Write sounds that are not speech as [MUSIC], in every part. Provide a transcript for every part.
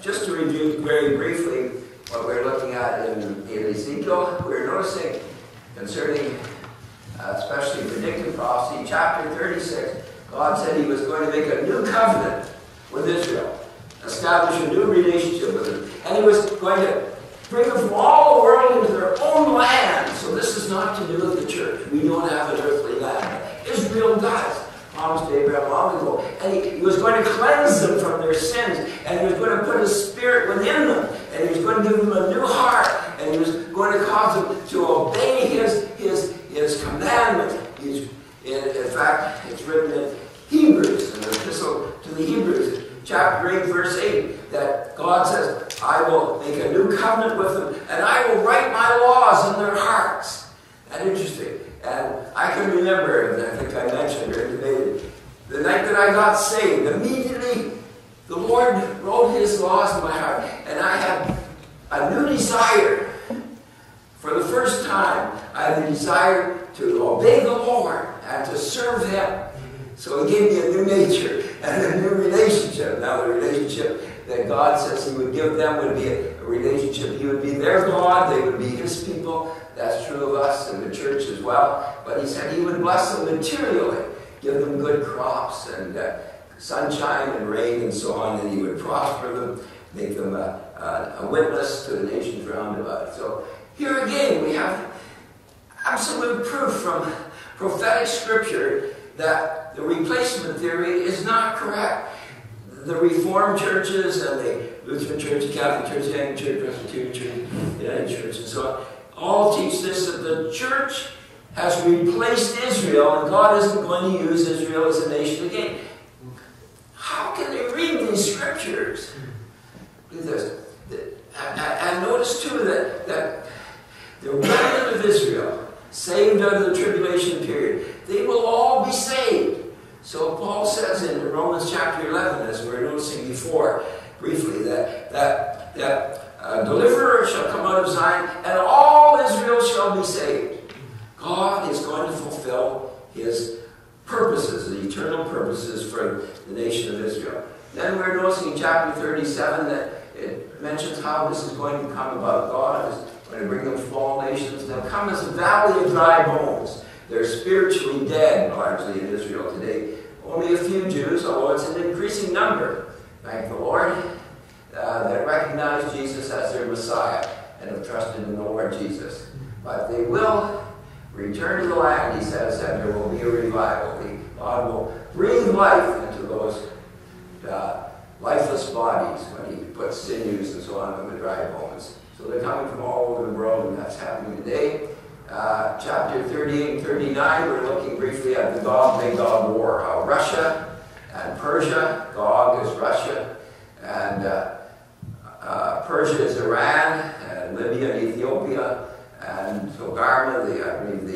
Just to review very briefly what we're looking at in, in Ezekiel, we're noticing concerning uh, especially predictive prophecy, chapter 36, God said he was going to make a new covenant with Israel, establish a new relationship with them, and he was going to bring them from all the world into their own land. So this is not to do with the church. We don't have an earthly land. Israel does. Promised to Abraham long ago. And he, he, was going to cleanse them from their sins. And he was going to put his spirit within them. And he was going to give them a new heart. And he was going to cause them to obey his, his, his commandments. He's, in, in fact, it's written in Hebrews, in the epistle to the Hebrews, chapter 8, verse 8, that God says, I will make a new covenant with them, and I will write my laws in their hearts. And interesting. And I can remember, and I think I mentioned or the night that I got saved, immediately the Lord wrote his laws in my heart, and I had a new desire. For the first time, I had the desire to obey the Lord and to serve him. So he gave me a new nature [LAUGHS] and a new relationship. Now the relationship that God says he would give them would be a relationship. He would be their God, they would be his people. That's true of us and the church as well. But he said he would bless them materially, give them good crops and uh, sunshine and rain and so on, and he would prosper them, make them a, a, a witness to the nations round about. So here again we have absolute proof from prophetic scripture that the replacement theory is not correct. The Reformed churches and the Lutheran Church, Catholic Church, Anglican Church, Presbyterian Church, United Church, and so on, all teach this that the church has replaced Israel and God isn't going to use Israel as a nation again. How can they read these scriptures? Look this. And notice too that, that the remnant of Israel, saved under the tribulation period, they will all be saved. So Paul says in Romans chapter 11, as we were noticing before, briefly, that, that, that a deliverer shall come out of Zion, and all Israel shall be saved. God is going to fulfill his purposes, the eternal purposes for the nation of Israel. Then we're noticing in chapter 37 that it mentions how this is going to come about. God is going to bring them from all nations. They'll come as a valley of dry bones. They're spiritually dead, largely in Israel today. Only a few Jews, although it's an increasing number, thank the Lord, uh, that recognize Jesus as their Messiah and have trusted in the Lord Jesus. But they will return to the land, he says, and there will be a revival. God will breathe life into those uh, lifeless bodies when he puts sinews and so on in the dry bones. So they're coming from all over the world, and that's happening today. Uh, chapter 38 and 39, we're looking briefly at the Gog Magog War, how Russia and Persia, Gog is Russia, and uh, uh, Persia is Iran, and Libya and Ethiopia, and Togarmah, the, I believe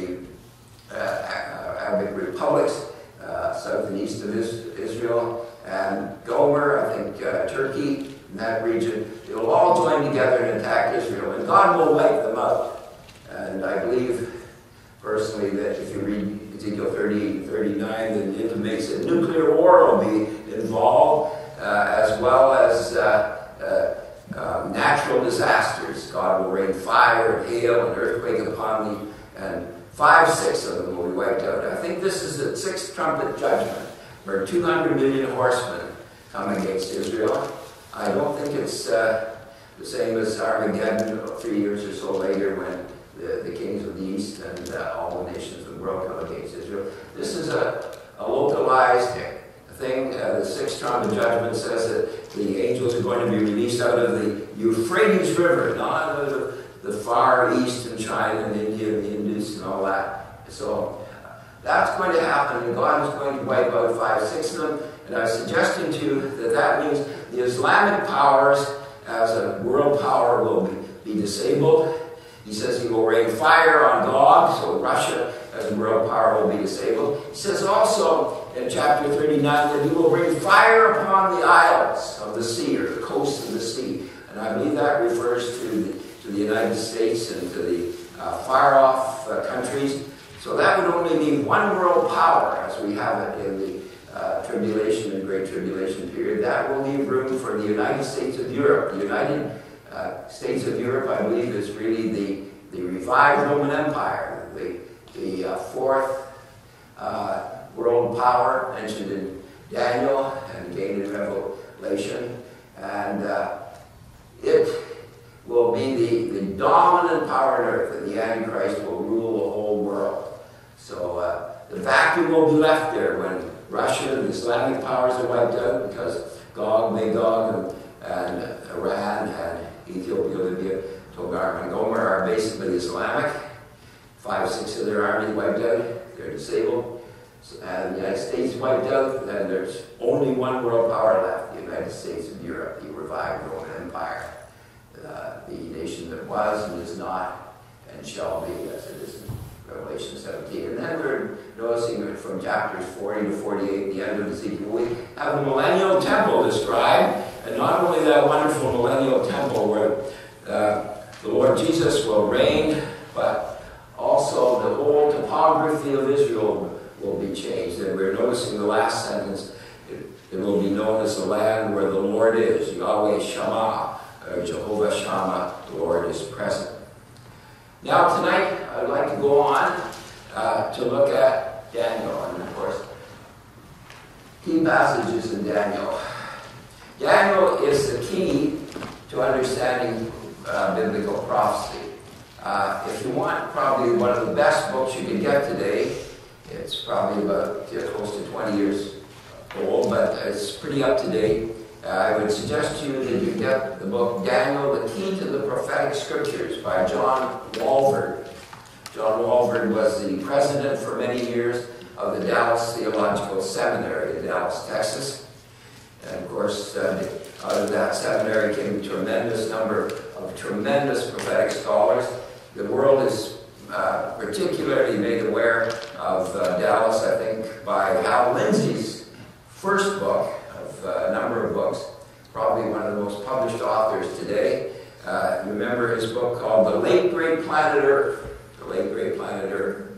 the uh, Arabic republics, uh, south and east of Israel, and Gomer, I think uh, Turkey, in that region. They will all join together and attack Israel, and God will wipe them out. And I believe personally that if you read Ezekiel 38 and 39, then it makes a nuclear war will be involved, uh, as well as uh, uh, um, natural disasters. God will rain fire, and hail, and earthquake upon thee, and five, six of them will be wiped out. I think this is the sixth trumpet judgment, where 200 million horsemen come against Israel. I don't think it's uh, the same as Armageddon three years or so later when the, the kings of the east and uh, all the nations of the world come against Israel. This is a, a localized thing. Uh, the sixth trumpet judgment says that the angels are going to be released out of the Euphrates River, not out of the, far east and China and India and the Indus and all that. So that's going to happen, and God is going to wipe out five, six of them. And I was suggesting to you that that means the Islamic powers, as a world power, will be, be disabled he says he will rain fire on Gog, so Russia as a world power will be disabled. He says also in chapter 39 that he will bring fire upon the isles of the sea or the coast of the sea. And I believe that refers to the, to the United States and to the uh, far off uh, countries. So that would only be one world power as we have it in the uh, tribulation and great tribulation period, that will leave room for the United States of Europe. The United uh, States of Europe, I believe, is really the, the revived Roman Empire, the, the uh, fourth uh, world power mentioned in Daniel and again in Revelation. And uh, it will be the, the dominant power on earth, and the Antichrist will rule the whole world. So uh, the vacuum will be left there when Russia and the Islamic powers are wiped out because Gog, Magog, and, and Iran and Ethiopia, Libya, Togar, and Gomer are basically Islamic. Five, six of their army wiped out. They're disabled. And the United States wiped out. Then there's only one world power left, the United States of Europe, the revived Roman Empire. Uh, the nation that was and is not and shall be, as it is in Revelation 17. And then we're noticing from chapters 40 to 48, the end of Ezekiel, we have the millennial temple described, and not only that wonderful millennial temple where uh, the Lord Jesus will reign, but also the whole topography of Israel will be changed. And we're noticing the last sentence, it, it will be known as the land where the Lord is, Yahweh Shammah uh, Jehovah Shammah, the Lord is present. Now, tonight, I'd like to go on uh, to look at Daniel, and of course, key passages in Daniel. Daniel is the key to understanding uh, biblical prophecy. Uh, if you want probably one of the best books you can get today, it's probably about close to 20 years old, but it's pretty up to date. Uh, I would suggest to you that you get the book Daniel, the Key to the Prophetic Scriptures by John Walvoord. John Walvoord was the president for many years of the Dallas Theological Seminary in Dallas, Texas. And of course, uh, out of that seminary came a tremendous number of tremendous prophetic scholars. The world is uh, particularly made aware of uh, Dallas, I think, by Hal Lindsey's first book, uh, a number of books, probably one of the most published authors today. Uh, remember his book called The Late Great Planet Earth. The Late Great Planet Earth.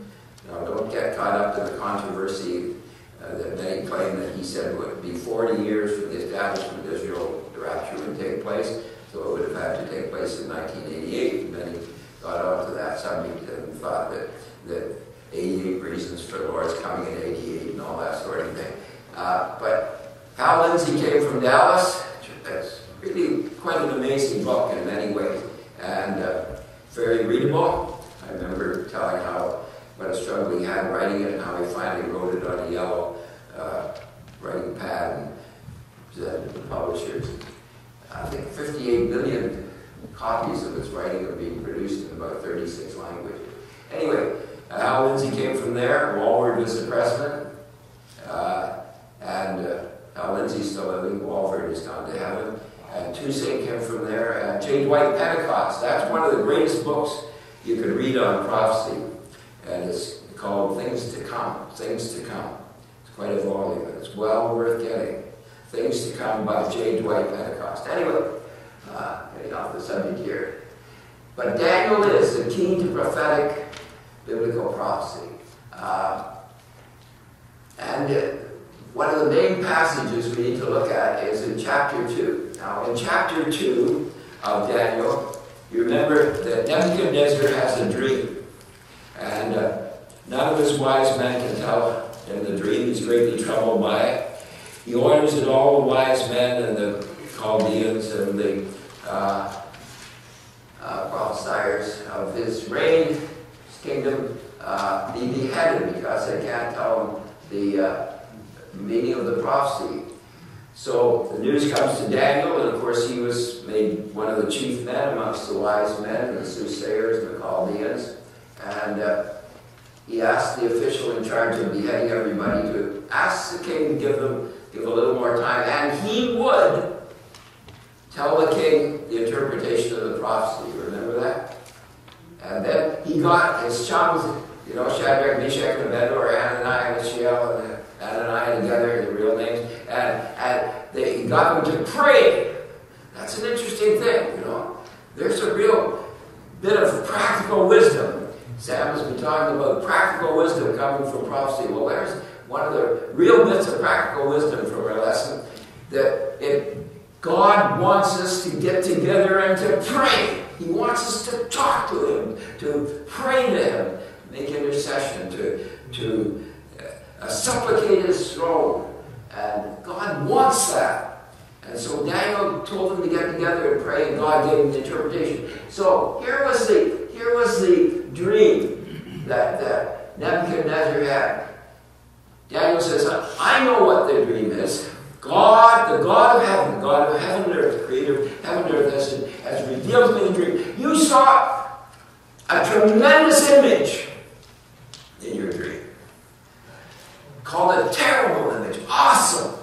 Now, don't get caught up in the controversy uh, that many claim that he said would be 40 years for the establishment of Israel, the rapture would take place. So it would have had to take place in 1988. Many got onto that subject and thought that, that 88 reasons for the Lord's coming in 88 and all that sort of thing. Uh, but Hal Lindsey came from Dallas. That's really quite an amazing book in many ways and uh, very readable. I remember telling how what a struggle he had writing it and how he finally wrote it on a yellow uh, writing pad and presented to the publishers. I think 58 million copies of his writing are being produced in about 36 languages. Anyway, Hal Lindsey came from there. Walvoord was the president. Uh, and uh, uh, Lindsey's still living. Walvoord has gone to heaven. And Toussaint came from there. And J. Dwight Pentecost. That's one of the greatest books you could read on prophecy. And it's called Things to Come. Things to Come. It's quite a volume, and it's well worth getting. Things to Come by J. Dwight Pentecost. Anyway, uh, getting off the subject here. But Daniel is the key to prophetic biblical prophecy. Uh, and uh, one of the main passages we need to look at is in chapter 2. Now, in chapter 2 of Daniel, you remember that Nebuchadnezzar has a dream. And uh, none of his wise men can tell him the dream. He's greatly troubled by it. He orders that all the wise men and the Chaldeans and the uh, uh, prophesiers of his reign, kingdom, uh, be beheaded because they can't tell him the uh, meaning of the prophecy. So the news comes to Daniel, and of course he was made one of the chief men amongst the wise men, and the soothsayers, the Chaldeans. And uh, he asked the official in charge of beheading everybody to ask the king to give them give a little more time, and he would tell the king the interpretation of the prophecy. Remember that? And then he got his chums, you know, Shadrach, Meshach, and Abednego, or Ananias, Mishael, and Adonai together, the real names, and, and they got them to pray. That's an interesting thing, you know. There's a real bit of practical wisdom. Sam has been talking about practical wisdom coming from prophecy. Well, there's, one of the real bits of practical wisdom from our lesson that if God wants us to get together and to pray, He wants us to talk to Him, to pray to Him, make intercession, to, to uh, supplicate His throne. And God wants that. And so Daniel told them to get together and pray, and God gave him the interpretation. So here was the here was the dream that, that Nebuchadnezzar had. Daniel says, I know what the dream is. God, the God of heaven, God of heaven and earth, creator of heaven and earth, has, has revealed to me the dream. You saw a tremendous image in your dream. Called a terrible image. Awesome.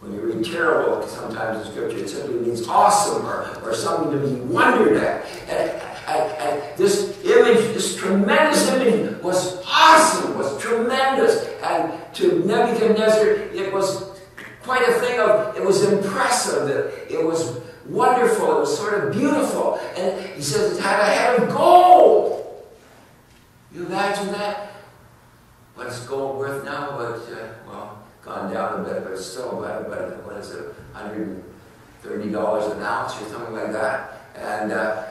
When you read terrible sometimes in Scripture, it simply means awesome or, or something to be wondered at. And, and, and this image, this tremendous image, was awesome, was tremendous. And to Nebuchadnezzar, it was quite a thing of, it was impressive, it, it was wonderful, it was sort of beautiful. And he says it had a head of gold. You imagine that? What is gold worth now? But, uh, well, gone down a bit, but it's still about, about what is it, $130 an ounce or something like that. And uh,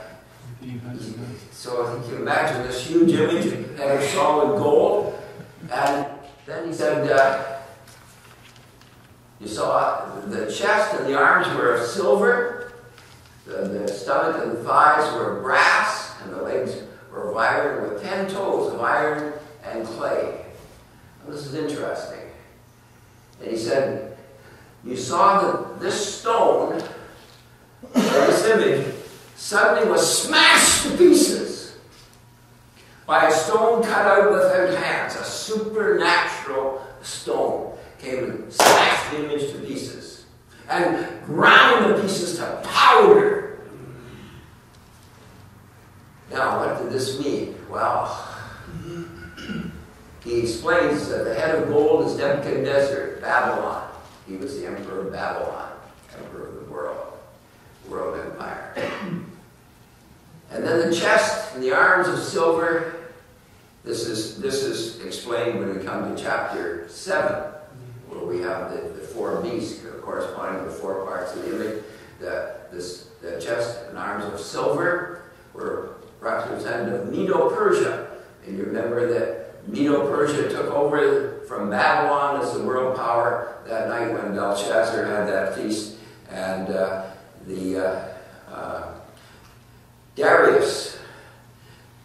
so you imagine this huge image of solid gold. And then he said, uh, you saw the chest and the arms were of silver, the, the stomach and thighs were of brass, and the legs were of iron, with ten toes of iron and clay. Well, this is interesting. And he said, You saw that this stone, this image, suddenly was smashed to pieces by a stone cut out without hands, a supernatural stone came and smashed the image to pieces and ground the pieces to powder. Now, what did this mean? Well, [CLEARS THROAT] he explains that the head of gold is Nebuchadnezzar, Babylon. He was the emperor of Babylon, emperor of the world, world empire. [CLEARS THROAT] And then the chest and the arms of silver. This is, this is explained when we come to chapter 7, where we have the, the four beasts corresponding to the four parts of the image. The, this, the chest and arms of silver were representative of Medo-Persia. And you remember that Medo-Persia took over from Babylon as the world power that night when Belshazzar had that feast. And uh, the uh, uh, Darius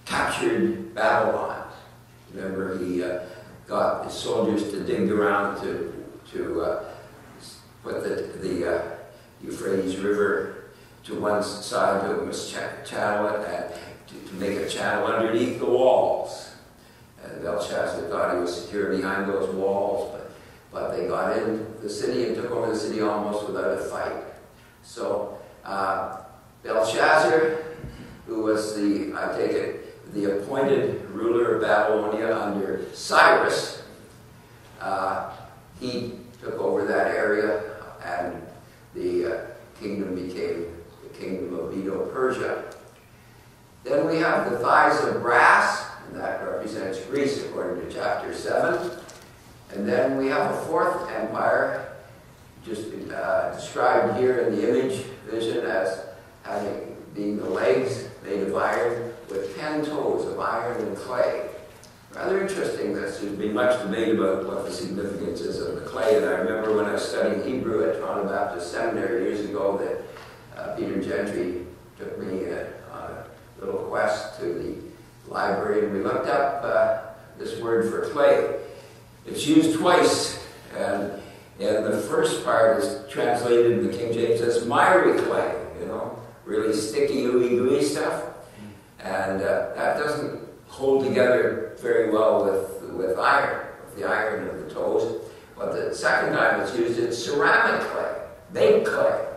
captured Babylon. Remember, he uh, got his soldiers to dig around to, to uh, put the, the uh, Euphrates River to one side to a channel and to, to make a channel underneath the walls. And Belshazzar thought he was secure behind those walls, but, but they got in the city and took over the city almost without a fight. So uh, Belshazzar who was the, I take it, the appointed ruler of Babylonia under Cyrus, uh, he took over that area and the uh, kingdom became kingdom of Medo-Persia. Then we have the thighs of brass, and that represents Greece according to chapter 7. And then we have a fourth empire, just uh, described here in the image vision as having being the legs made of iron with ten toes of iron and clay. Rather interesting. There's been much debate about what the significance is of the clay. And I remember when I was studying Hebrew at Toronto Baptist Seminary years ago that uh, Peter Gentry took me on a little quest to the library and we looked up uh, this word for clay. It's used twice. And, and the first part is translated in the King James as miry clay, you know, really sticky, ooey gooey stuff. And uh, that doesn't hold together very well with, with iron, with the iron of the toes. But the second time it's used, it's ceramic clay, baked clay.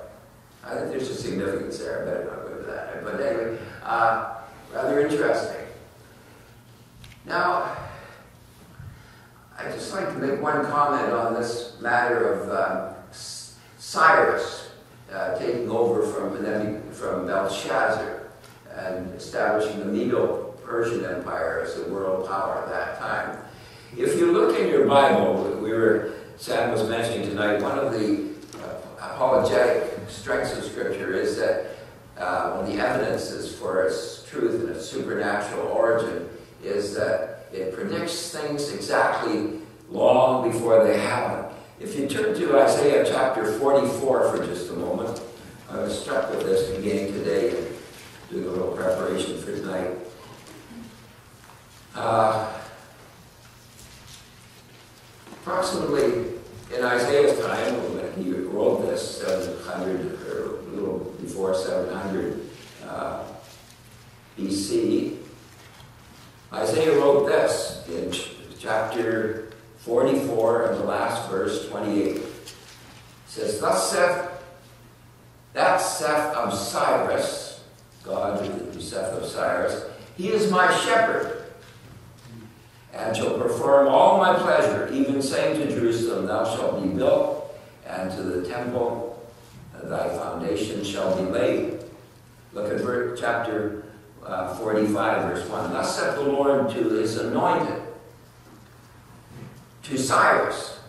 I there's a significance there. I better not go into that. But anyway, uh, rather interesting. Now, I'd just like to make one comment on this matter of um, Cyrus uh, taking over from, from Belshazzar and establishing the Medo-Persian Empire as the world power at that time. If you look in your Bible, we were, Sam was mentioning tonight, one of the uh, apologetic strengths of Scripture is that uh, one of the evidences for its truth and its supernatural origin is that it predicts things exactly long before they happen. If you turn to Isaiah chapter 44 for just a moment, I was struck with this beginning today and doing a little preparation for tonight. Uh, approximately in Isaiah's time, when he wrote this, 700 or a little before 700 uh, BC, Isaiah wrote this in ch chapter 44 and the last verse, 28. It says, Thus saith that saith of Cyrus, God saith of Cyrus, he is my shepherd, and shall perform all my pleasure, even saying to Jerusalem, Thou shalt be built, and to the temple thy foundation shall be laid. Look at verse, chapter uh, 45, verse 1. Thus said the Lord to his anointed, to Cyrus,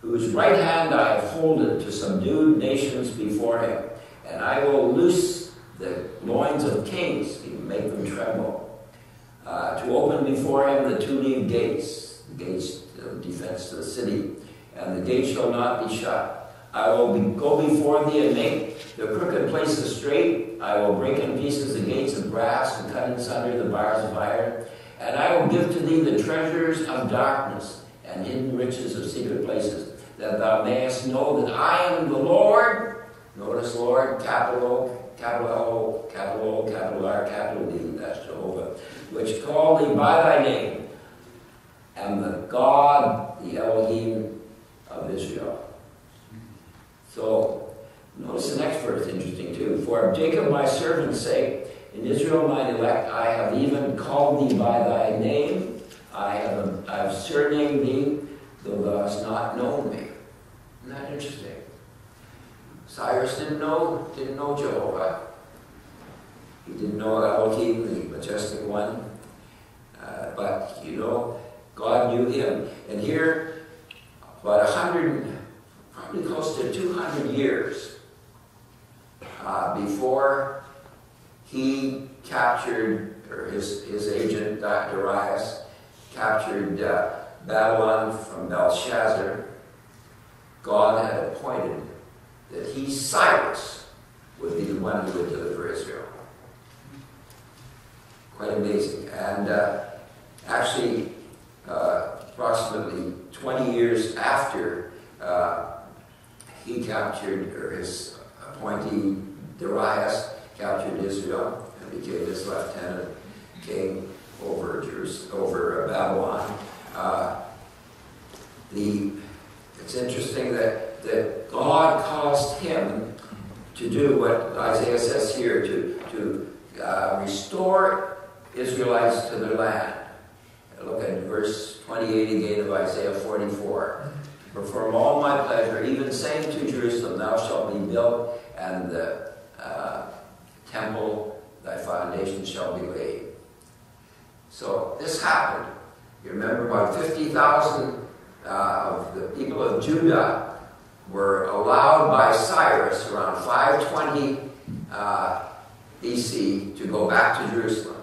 whose right hand I have folded to subdue nations before him, and I will loose the loins of kings, and make them tremble, uh, to open before him the two-leaved gates, the gates of defense to the city, and the gate shall not be shut. I will be, go before thee and make the crooked places straight. I will break in pieces the gates of brass and cut in sunder the bars of iron. And I will give to thee the treasures of darkness and hidden riches of secret places, that thou mayest know that I am the Lord. Notice Lord, capital capital O, capital O, capital R, capital D, that's Jehovah, which call thee by thy name, and the God, the Elohim of Israel. So, notice the next verse, is interesting too. For Jacob my servant's sake, in Israel mine elect, I have even called thee by thy name. I have, I have surnamed thee, though thou hast not known me. Isn't that interesting? Cyrus didn't know, didn't know Jehovah. He didn't know Elohim, the majestic one. Uh, but, you know, God knew him. And here, about a hundred probably close to 200 years uh, before he captured, or his, his agent, Dr. Darius, captured uh, Babylon from Belshazzar, God had appointed that he, Cyrus, would be the one who would deliver Israel. Quite amazing. And uh, actually, uh, approximately 20 years after uh, he captured, or his appointee Darius captured Israel and became his lieutenant king over Jerusalem, over Babylon. Uh, the it's interesting that that God caused him to do what Isaiah says here to to uh, restore Israelites to their land. Look at verse 28 again of Isaiah 44 perform all my pleasure, even saying to Jerusalem, Thou shalt be built, and the uh, temple, thy foundation shall be laid. So this happened. You remember about 50,000 uh, of the people of Judah were allowed by Cyrus around 520 uh, BC to go back to Jerusalem.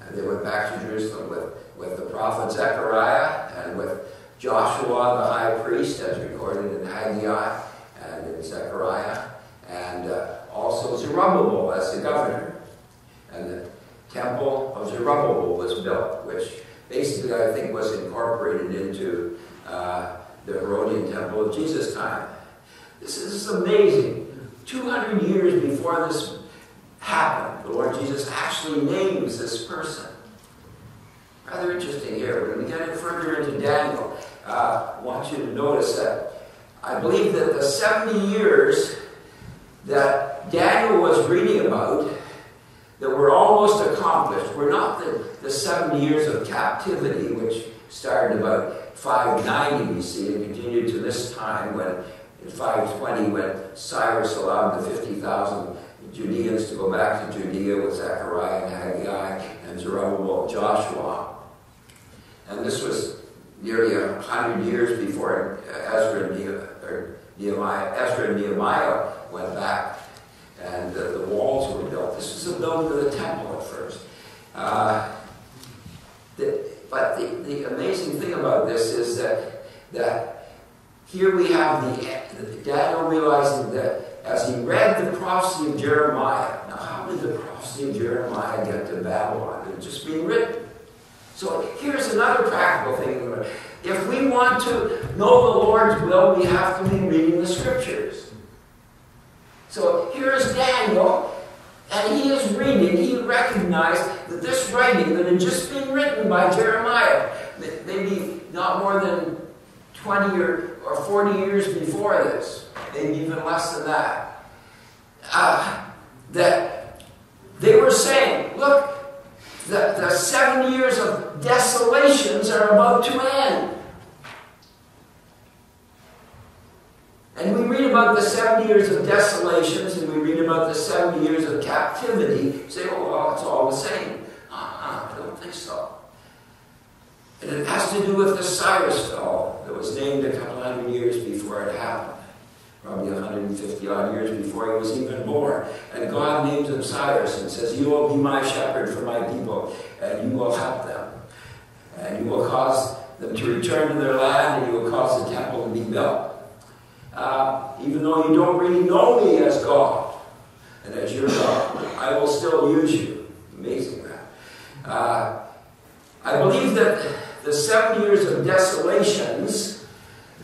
And they went back to Jerusalem with, with the prophet Zechariah and with Joshua the high priest, as recorded in Haggai and in Zechariah, and uh, also Zerubbabel as the governor. And the temple of Zerubbabel was built, which basically I think was incorporated into uh, the Herodian temple of Jesus' time. This is amazing. 200 years before this happened, the Lord Jesus actually names this person. Rather interesting here. When we get further into Daniel, uh, I want you to notice that I believe that the 70 years that Daniel was reading about that were almost accomplished were not the, the 70 years of captivity, which started about 590 BC and continued to this time when, in 520, when Cyrus allowed the 50,000 Judeans to go back to Judea with Zechariah and Haggai and Zerubbabel and Joshua. And this was nearly a hundred years before Ezra and Nehemiah, Ezra and Nehemiah went back and uh, the walls were built. This was a building of the temple at first. Uh, the, but the, the amazing thing about this is that, that here we have the, the Daniel realizing that as he read the prophecy of Jeremiah, now how did the prophecy of Jeremiah get to Babylon? It just being written. So here's another practical thing. If we want to know the Lord's will, we have to be reading the scriptures. So here's Daniel, and he is reading, he recognized that this writing that had just been written by Jeremiah, maybe not more than 20 or, or 40 years before this, maybe even less than that, uh, that they were saying, look, the, the seven years of desolations are about to end. And we read about the seven years of desolations and we read about the seven years of captivity. Say, oh, well, it's all the same. Uh-huh, I don't think so. And it has to do with the Cyrus fall that was named a couple hundred years before it happened. Probably 150 odd years before he was even born. And God names him Cyrus and says, You will be my shepherd for my people, and you will help them. And you will cause them to return to their land, and you will cause the temple to be built uh, even though you don't really know me as God and as your God, I will still use you. Amazing that. Uh, I believe that the seven years of desolations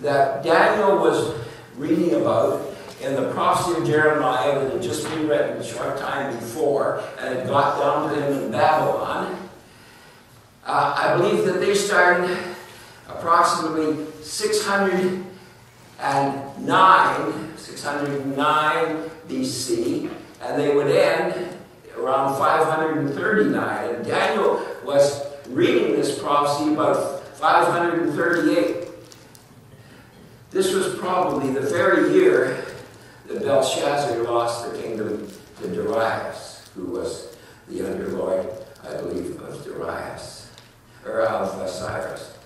that Daniel was reading about in the prophecy of Jeremiah that had just been written a short time before and had got down to him in Babylon, uh, I believe that they started approximately 609, 609 BC, and they would end around 539. And Daniel was reading this prophecy about 538. This was probably the very year that Belshazzar lost the kingdom to Darius, who was the underlord, I believe, of Darius, or of uh, Cyrus.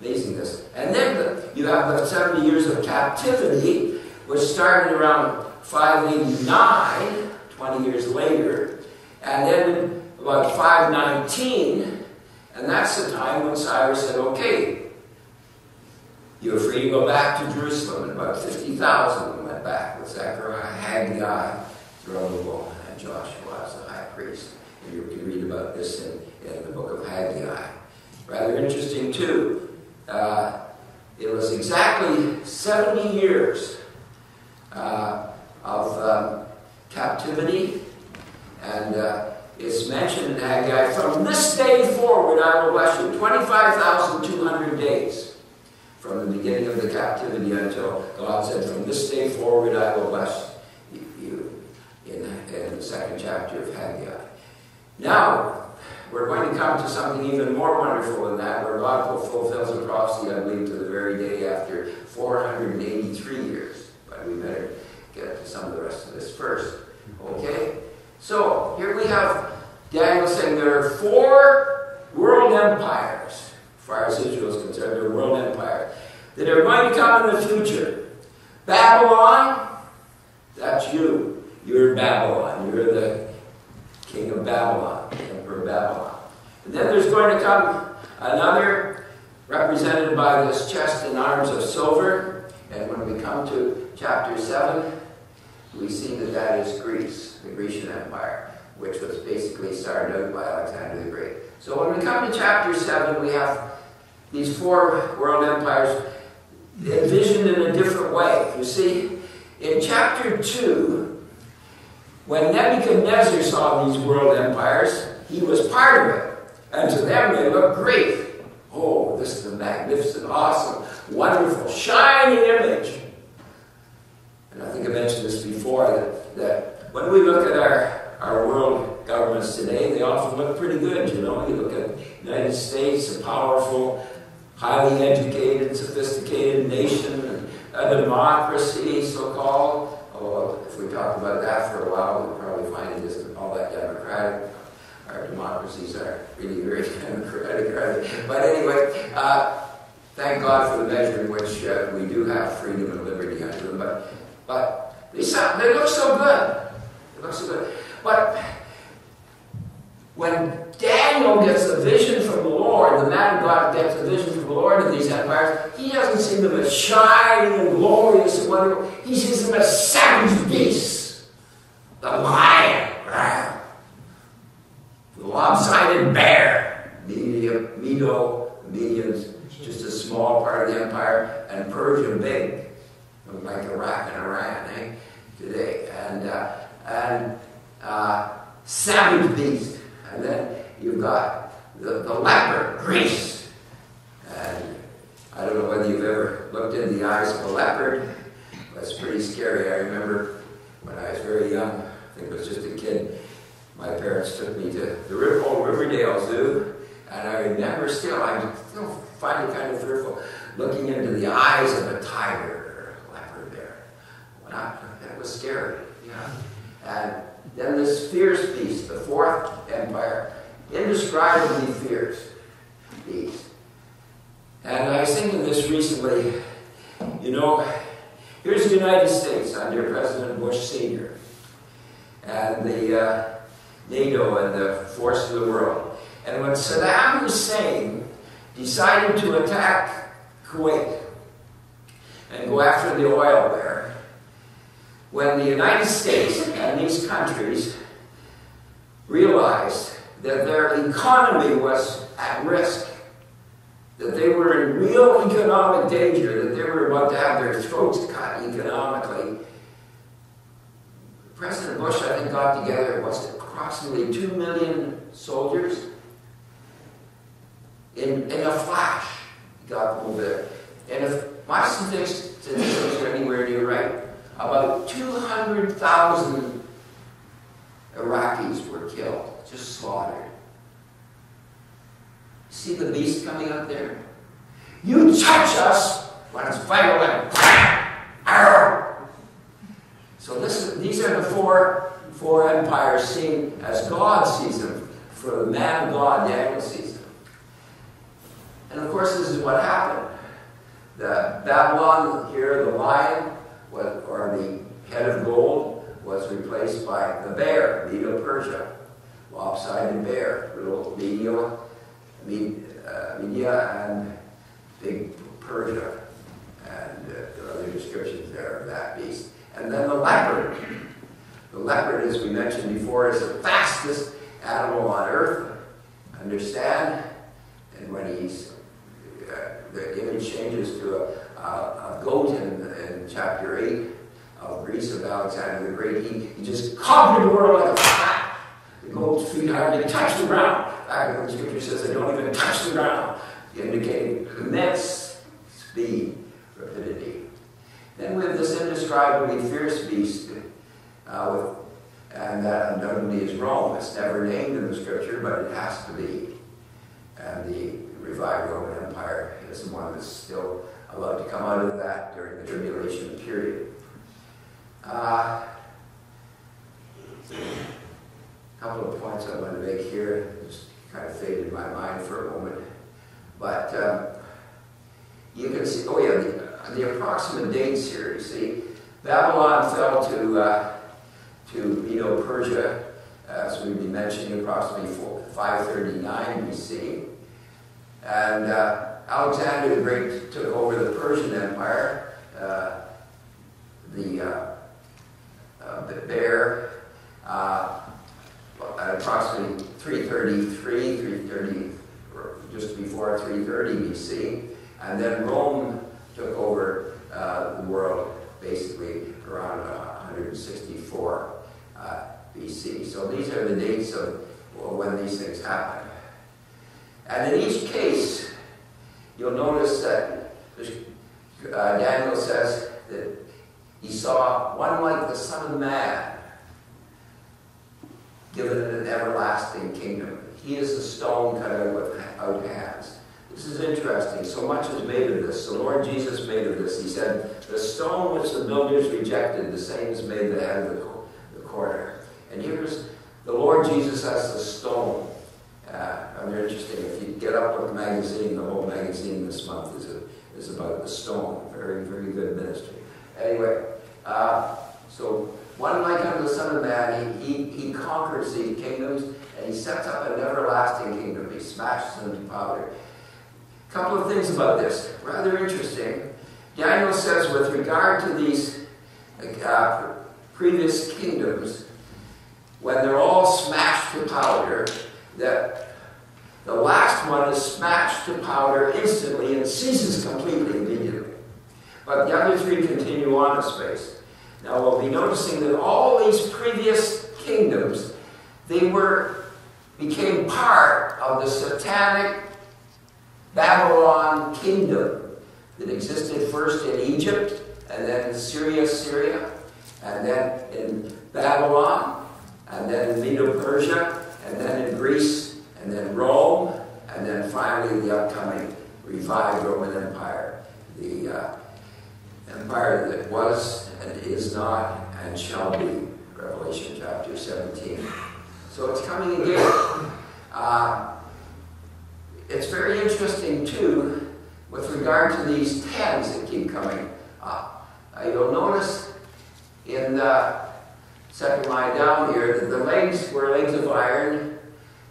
Amazing this. And then the, you have the 70 years of captivity, which started around 589, 20 years later, and then about 519, and that's the time when Cyrus said, okay, you're free to go back to Jerusalem. And about 50,000 went back with Zechariah, Haggai, Zerubbabel, and Joshua as the high priest. And you can read about this in, in the book of Haggai. Rather interesting, too. Uh, it was exactly 70 years uh, of um, captivity, and uh, it's mentioned in Haggai, from this day forward I will bless you. 25,200 days from the beginning of the captivity until God said, from this day forward I will bless you in, in the second chapter of Haggai. Now, we're going to come to something even more wonderful than that, where God fulfills a prophecy, I believe, to the very day after 483 years. But we better get to some of the rest of this first. Okay? So, here we have Daniel saying there are four world empires, far as Israel is concerned, there are world empires, that are going to come in the future. Babylon, that's you. You're Babylon. You're the king of Babylon, emperor of Babylon. And then there's going to come another represented by this chest and arms of silver. And when we come to chapter 7, we see that that is Greece, the Grecian Empire, which was basically started out by Alexander the Great. So when we come to chapter 7, we have these four world empires envisioned in a different way. You see, in chapter 2, when Nebuchadnezzar saw these world empires, he was part of it. And to them, they looked great. Oh, this is a magnificent, awesome, wonderful, shining image. And I think I mentioned this before that, that when we look at our, our world governments today, they often look pretty good, you know. You look at the United States, a powerful, highly educated, sophisticated nation, a democracy, so called. Oh, if we talked about that for a while, we'd probably find it isn't all that democratic. our democracies are really very [LAUGHS] democratic. But anyway, uh, thank God for the measure in which uh, we do have freedom and liberty under them. But, but they, sound, they look so good. They look so good. But when Daniel gets a vision from the Lord, the man God gets a vision from the Lord of these empires, he doesn't see them as shining and glorious and wonderful. He sees them as savage beasts. The lion, the lopsided bear, Media, Medo, Medians, just a small part of the empire, and Persia big, like Iraq and Iran Media and big Persia. And uh, there are other descriptions there of that beast. And then the leopard. The leopard, as we mentioned before, is the fastest animal on earth. Understand? And when he's, uh, the image changes to a, a, a goat in, in chapter 8 of Greece of Alexander the Great. He, he just conquered the world like a flat. The goat's feet hardly touch the ground. The scripture says they don't even [LAUGHS] touch the ground, indicating immense speed, rapidity. Then we have this indescribably fierce beast, uh, with, and that undoubtedly is Rome. It's never named in the scripture, but it has to be. And the revived Roman Empire is one that's still allowed to come out of that during the tribulation period. Uh, a couple of points I want to make here. Just kind of faded my mind for a moment. But um, you can see, oh yeah, the, the, approximate dates here, you see. Babylon fell to, uh, to Medo-Persia, as we've been mentioning, approximately 539 BC. And uh, Alexander the Great took over the Persian Empire. Uh, the uh, uh, bear uh, at approximately 333, 330, just before 330 BC. And then Rome took over uh, the world basically around 164 uh, BC. So these are the dates of well, when these things happen. And in each case, you'll notice that uh, Daniel says that he saw one like the Son of Man, given an everlasting kingdom. He is the stone cut out without hands. This is interesting. So much is made of this. The Lord Jesus made of this. He said, The stone which the builders rejected, the same is made the head of the, the corner. And here's the Lord Jesus as the stone. Uh, I mean, interesting. If you get up with the magazine, the whole magazine this month is, a, is about the stone. Very, very good ministry. Anyway, uh, so one like unto the Son of Man, he, he, he conquers these kingdoms and he sets up an everlasting kingdom. He smashes them to powder. A couple of things about this. Rather interesting. Daniel says, with regard to these uh, previous kingdoms, when they're all smashed to powder, that the last one is smashed to powder instantly and ceases completely immediately. But the other three continue on in space. Now we'll be noticing that all these previous kingdoms, they were became part of the satanic Babylon kingdom that existed first in Egypt, and then in Syria, Syria, and then in Babylon, and then in Medo-Persia, and then in Greece, and then Rome, and then finally the upcoming revived Roman Empire, the uh, empire that was and is not and shall be. Revelation chapter 17. So it's coming again. Uh, it's very interesting, too, with regard to these tens that keep coming up. Uh, you'll notice in the second line down here that the legs were legs of iron,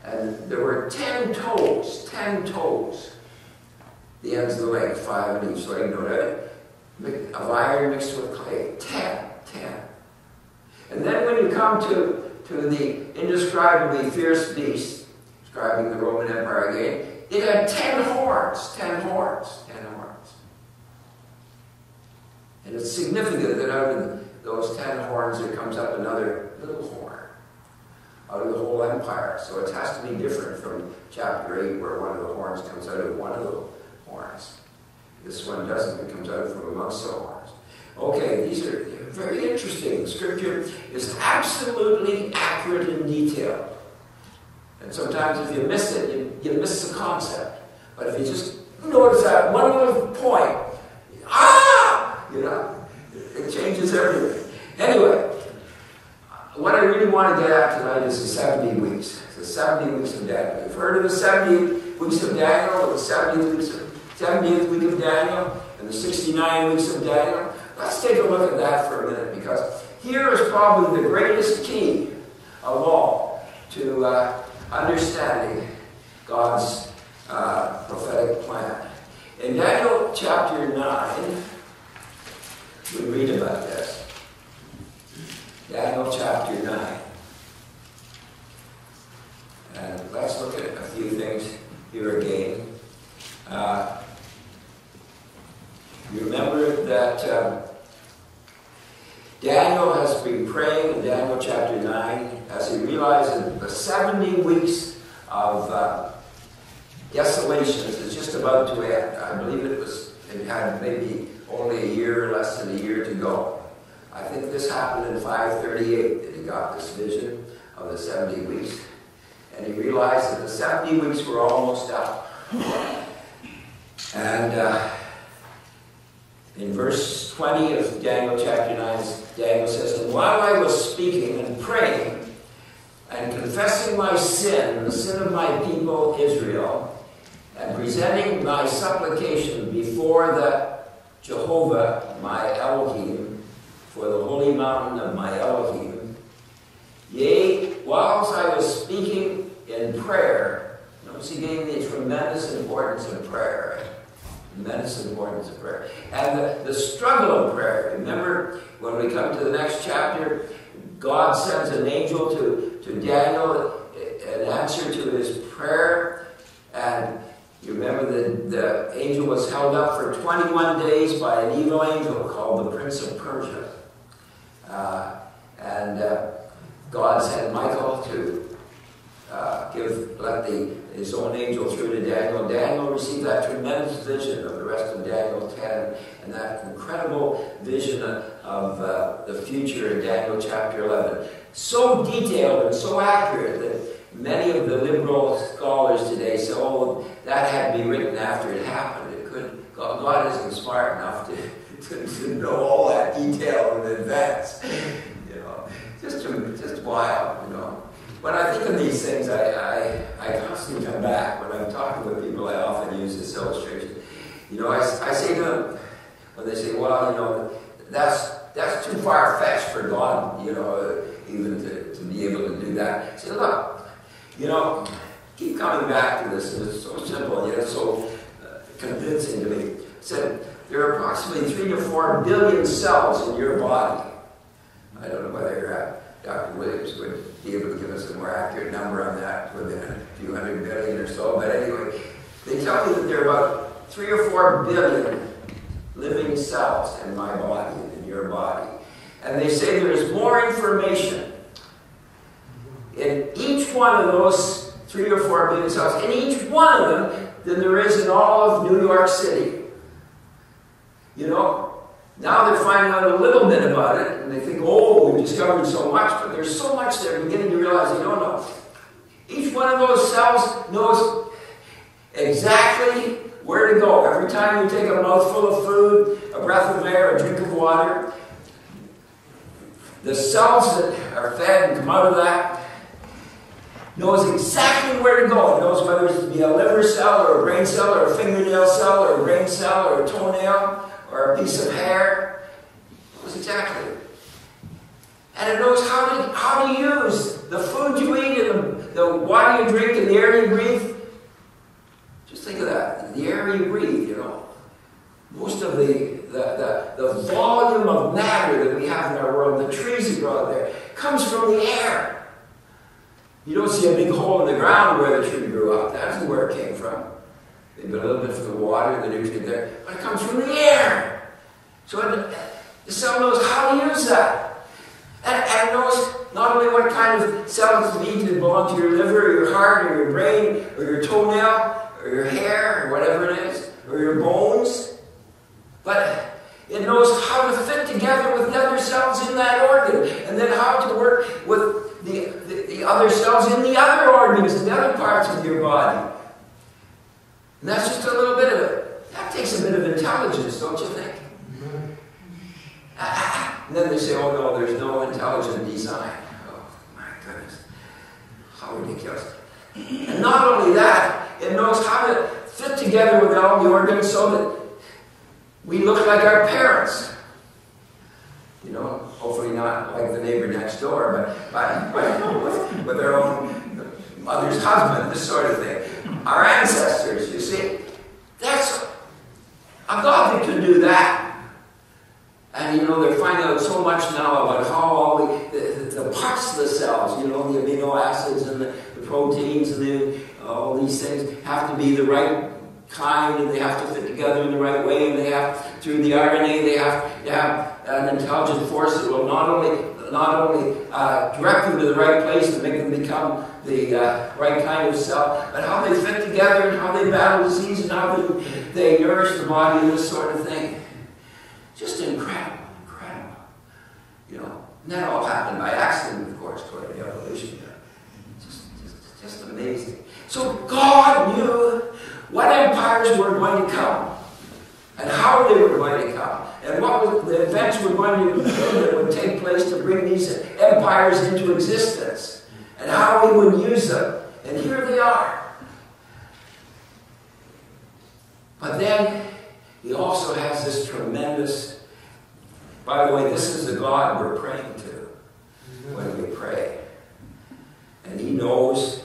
and there were ten toes, ten toes. The ends of the leg, five in each leg, no doubt, of iron mixed with clay. Ten, ten. And then when you come to, to the indescribably fierce beast, describing the Roman Empire again, it had ten horns, ten horns, ten horns. And it's significant that out of those ten horns there comes up another little horn out of the whole empire. So it has to be different from chapter 8 where one of the horns comes out of one of the horns. This one doesn't, it comes out from amongst horns. Okay, these are very interesting. Scripture is absolutely accurate in detail. And sometimes if you miss it, you, you miss the concept. But if you just notice that one little point, ah, you know, it changes everything. Anyway, what I really want to get at tonight is the 70 weeks. The 70 weeks of Daniel. You've heard of the 70 weeks of Daniel, the 70 weeks of, 70th week of Daniel, and the 69 weeks of Daniel. Let's take a look at that for a minute because here is probably the greatest key of all to uh, understanding God's uh, prophetic plan. In Daniel chapter 9, we read about this. Daniel chapter 9. And let's look at a few things here again. Uh, you remember that um, Daniel has been praying in Daniel chapter 9 as he realizes the 70 weeks of uh, desolations is just about to end. I believe it was, it had maybe only a year, less than a year to go. I think this happened in 538 that he got this vision of the 70 weeks. And he realized that the 70 weeks were almost up. And uh, in verse 20 of Daniel chapter 9, Daniel says, And while I was speaking and praying and confessing my sin, the sin of my people Israel, and presenting my supplication before the Jehovah, my Elohim, for the holy mountain of my Elohim, yea, whilst I was speaking in prayer, notice he gave me tremendous importance in prayer Tremendous importance of prayer. And the, the struggle of prayer. Remember, when we come to the next chapter, God sends an angel to, to Daniel, an answer to his prayer. And you remember that the angel was held up for 21 days by an evil angel called the Prince of Persia. Uh, and uh, God sent Michael to uh, give, let the his own angel through to Daniel. Daniel received that tremendous vision of the rest of Daniel 10 and that incredible vision of uh, the future in Daniel chapter 11. So detailed and so accurate that many of the liberal scholars today say, oh, that had to be written after it happened. It could, God, God isn't smart enough to, [LAUGHS] to, to know all that detail in advance. You know, just, just wild, you know. When I think of these things, I, I, I constantly come back. When I'm talking with people, I often use this illustration. You know, I, I say to them, when they say, well, you know, that's, that's too far fetched for God, you know, even to, to be able to do that. I say, look, you know, keep coming back to this, it's so simple, yet so uh, convincing to me. I said, there are approximately three to four billion cells in your body. I don't know whether uh, Dr. Williams would be able to give us a more accurate number on that within a few hundred billion or so, but anyway, they tell me that there are about three or four billion living cells in my body, in your body. And they say there is more information in each one of those three or four billion cells, in each one of them, than there is in all of New York City. You know, now they're finding out a little bit about it, and they think, oh, we've discovered so much, but there's so much they're beginning to realize they don't know. Each one of those cells knows exactly where to go. Every time you take a mouthful of food, a breath of air, a drink of water, the cells that are fed and come out of that knows exactly where to go. It knows whether it's to be a liver cell or a brain cell or a fingernail cell or a brain cell or a toenail or a piece of hair. It knows exactly. And it knows how to, how to use the food you eat and the, the water you drink and the air you breathe. Just think of that. The air you breathe, you know. Most of the, the, the, the volume of matter that we have in our world, the trees that grow out there, comes from the air. You don't see a big hole in the ground where the tree grew up. That's where it came from. Maybe a little bit from the water, the nutrient there, but it comes from the air. So it, uh, the cell knows how to use that. And, and it knows not only what kind of cells need to belong to your liver or your heart or your brain or your toenail or your hair or whatever it is, or your bones, but it knows how to fit together with the other cells in that organ, and then how to work with the, the, the other cells in the other organs, the other parts of your body. And that's just a little bit of it. That takes a bit of intelligence, don't you think? Mm-hmm. Ah, ah, ah. And then they say, oh no, there's no intelligent design. Oh my goodness. How ridiculous. And not only that, it knows how to fit together with all the organs so that we look like our parents. You know, hopefully not like the neighbor next door, but, but, but with, [LAUGHS] with their own mother's husband, this sort of thing. Our ancestors, you see. That's a God can do that. And you know, they're finding out so much now about how all the, the, the parts of the cells, you know, the amino acids and the, the proteins and the, all these things have to be the right kind and they have to fit together in the right way and they have, through the RNA, they have to have an intelligent force that will not only not only uh, direct them to the right place to make them become the uh, right kind of cell, but how they fit together and how they battle disease and how they, they nourish the body and this sort of thing. Just incredible, incredible. You know, and that all happened by accident, of course, toward the evolution. Just, just, just amazing. So God knew what empires were going to come and how they were going to the events were going to that would take place to bring these empires into existence and how we would use them. And here they are. But then he also has this tremendous, by the way, this is the God we're praying to when we pray. And he knows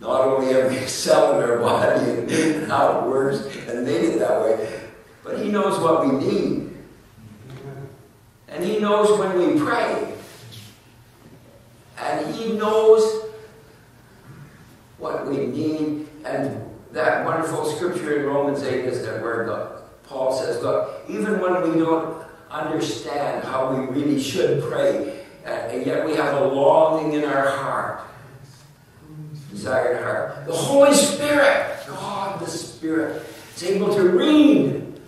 not only every [LAUGHS] cell in our body and how it works and made it that way, but he knows what we need. And he knows when we pray. And he knows what we need. And that wonderful scripture in Romans 8 is that where God, Paul says, look, even when we don't understand how we really should pray, uh, and yet we have a longing in our heart, desired heart. The Holy Spirit, God the Spirit, is able to read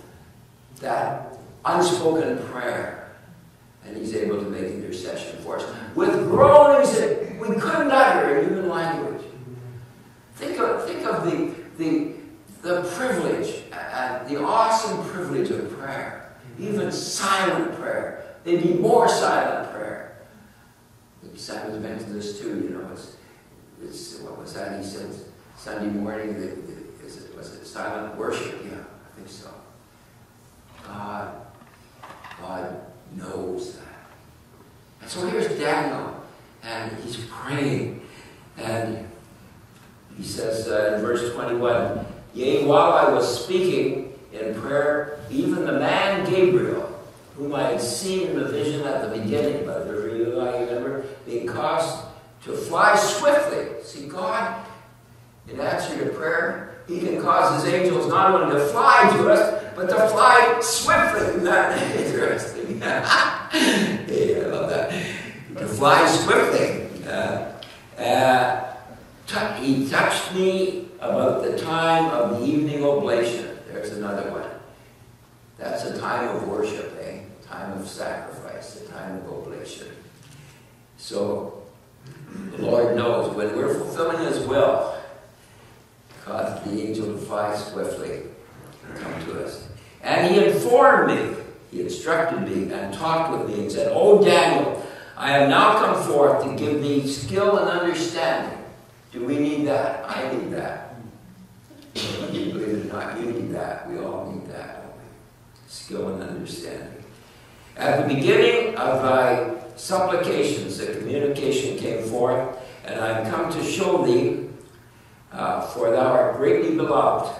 that unspoken prayer. And he's able to make intercession for us with groanings that we couldn't utter in human language. Think of, think of the, the, the privilege and the awesome privilege of prayer, even silent prayer. Need more silent prayer. Simon's mentioned this too, you know. It's, it's, what was that? He said Sunday morning, the, the, is it, was it silent worship? Yeah, I think so. God, God knows that. And so here's Daniel, and he's praying, and he says uh, in verse 21, Yea, while I was speaking in prayer, even the man Gabriel, whom I had seen in the vision at the beginning, but you, I remember being caused to fly swiftly. See, God, in answer to prayer, He can cause His angels not only to fly to us, but to fly swiftly. Isn't that [LAUGHS] interesting? [LAUGHS] yeah, I love that. To fly swiftly. Uh, uh, he touched me about the time of the evening oblation. There's another one. That's a time of worship, eh? Time of sacrifice, a time of oblation. So the Lord knows when we're fulfilling His will, cause the angel to fly swiftly and come to us. And He informed me, He instructed me, and talked with me and said, Oh, Daniel, I have now come forth to give thee skill and understanding. Do we need that? I need that. Believe it or not, you need that. We all need that, don't we? Skill and understanding. At the beginning of thy supplications, the communication came forth, and I am come to show thee, uh, for thou art greatly beloved.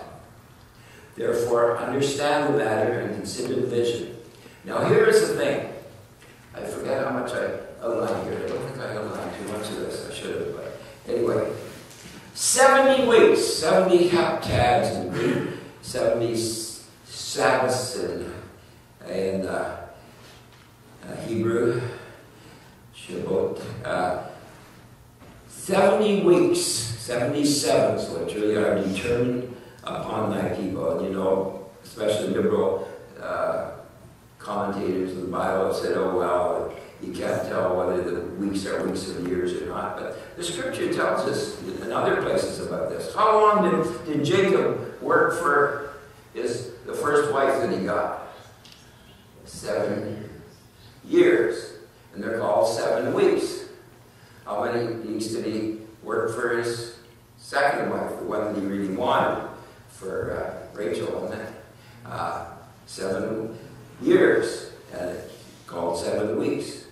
Therefore, understand the matter and consider the vision. Now, here is the thing. I forget how much I outlined here. I don't think I outlined too much of this. I should have, but anyway. 70 weeks, 70 heptads Greek, 70 Sabbaths in, in uh, uh, Hebrew, Shabbat. Uh, 70 weeks, 77s literally, are determined upon thy people. And you know, especially liberal uh, commentators of the Bible said, oh, well, you can't tell whether the weeks are weeks of years or not. But the scripture tells us in other places about this. How long did, did Jacob work for his, the first wife that he got? Seven years. And they're called seven weeks. How many weeks did he work for his second wife, the one that he really wanted for uh, Rachel, wasn't? Uh, seven years. Uh, and it's called seven weeks.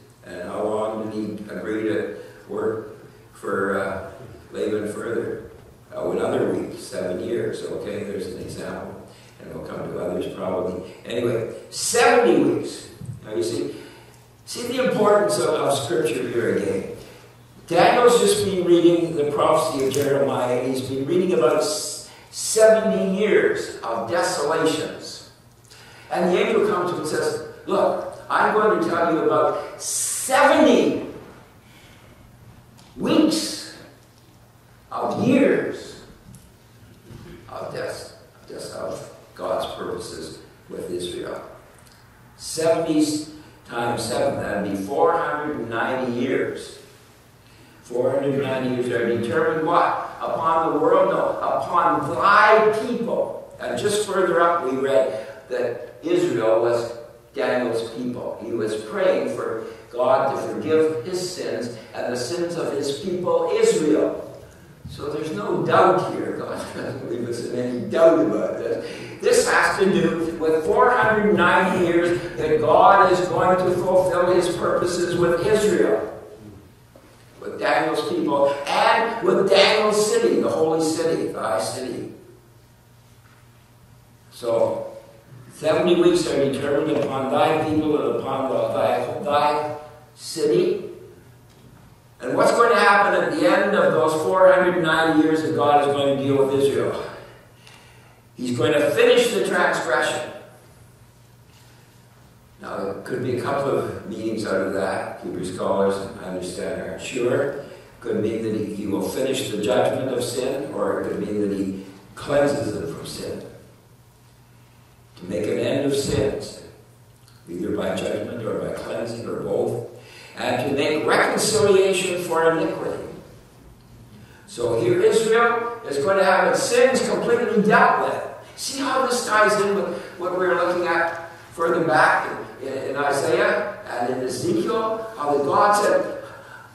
Sins completely dealt with. See how this ties in with what we were looking at further back in, in, Isaiah and in Ezekiel? How the God said,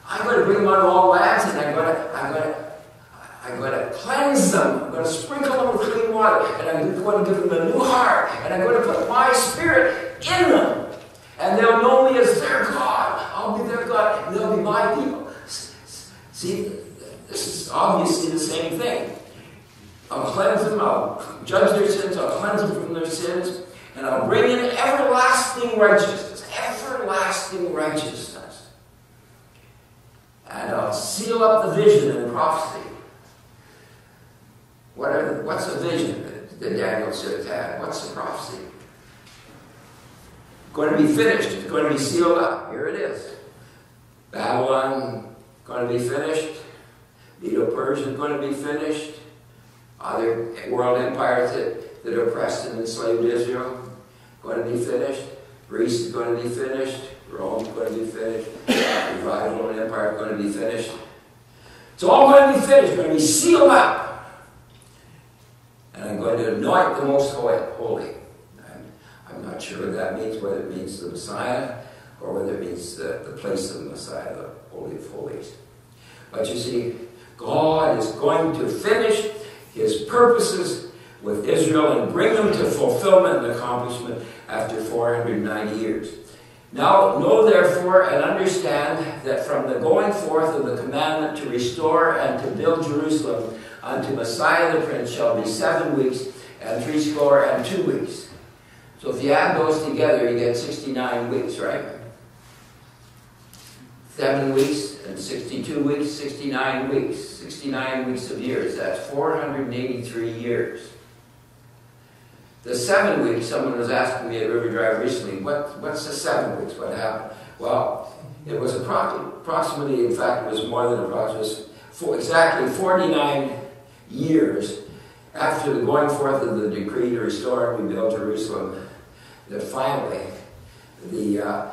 I'm going to bring them on all lands and I'm going to, I'm going to, I'm going to cleanse them. I'm going to sprinkle them with clean water. And I'm going to give them a new heart. And I'm going to put my spirit in them. And they'll know me as their God. I'll be their God. And they'll be my people. See, this is obviously the same thing. I'll cleanse them. I'll judge their sins. I'll cleanse them from their sins. And I'll bring in everlasting righteousness. Everlasting righteousness. And I'll seal up the vision and prophecy. What are, what's the vision that Daniel should have had? What's the prophecy? Going to be finished. It's going to be sealed up. Here it is. Babylon going to be finished. Medo Persia is going to be finished. Other world empires that, that oppressed and enslaved Israel going to be finished. Greece is going to be finished. Rome is going to be finished. The Roman Empire is going to be finished. It's all going to be finished. Going to be sealed up. And I'm going to anoint the most holy. I'm, I'm not sure what that means, whether it means the Messiah or whether it means the, the place of the Messiah, the Holy of Holies. But you see, God is going to finish his purposes with Israel and bring them to fulfillment and accomplishment after 490 years. Now, know therefore and understand that from the going forth of the commandment to restore and to build Jerusalem unto Messiah the Prince shall be seven weeks and threescore and two weeks. So if you add those together, you get 69 weeks, right? Seven weeks and 62 weeks, 69 weeks. 69 weeks of years. That's 483 years. The seven weeks, someone was asking me at River Drive recently, what, what's the seven weeks? What happened? Well, it was approximately, in fact, it was more than approximately, for exactly 49 years after the going forth of the decree to restore and rebuild Jerusalem, that finally the uh,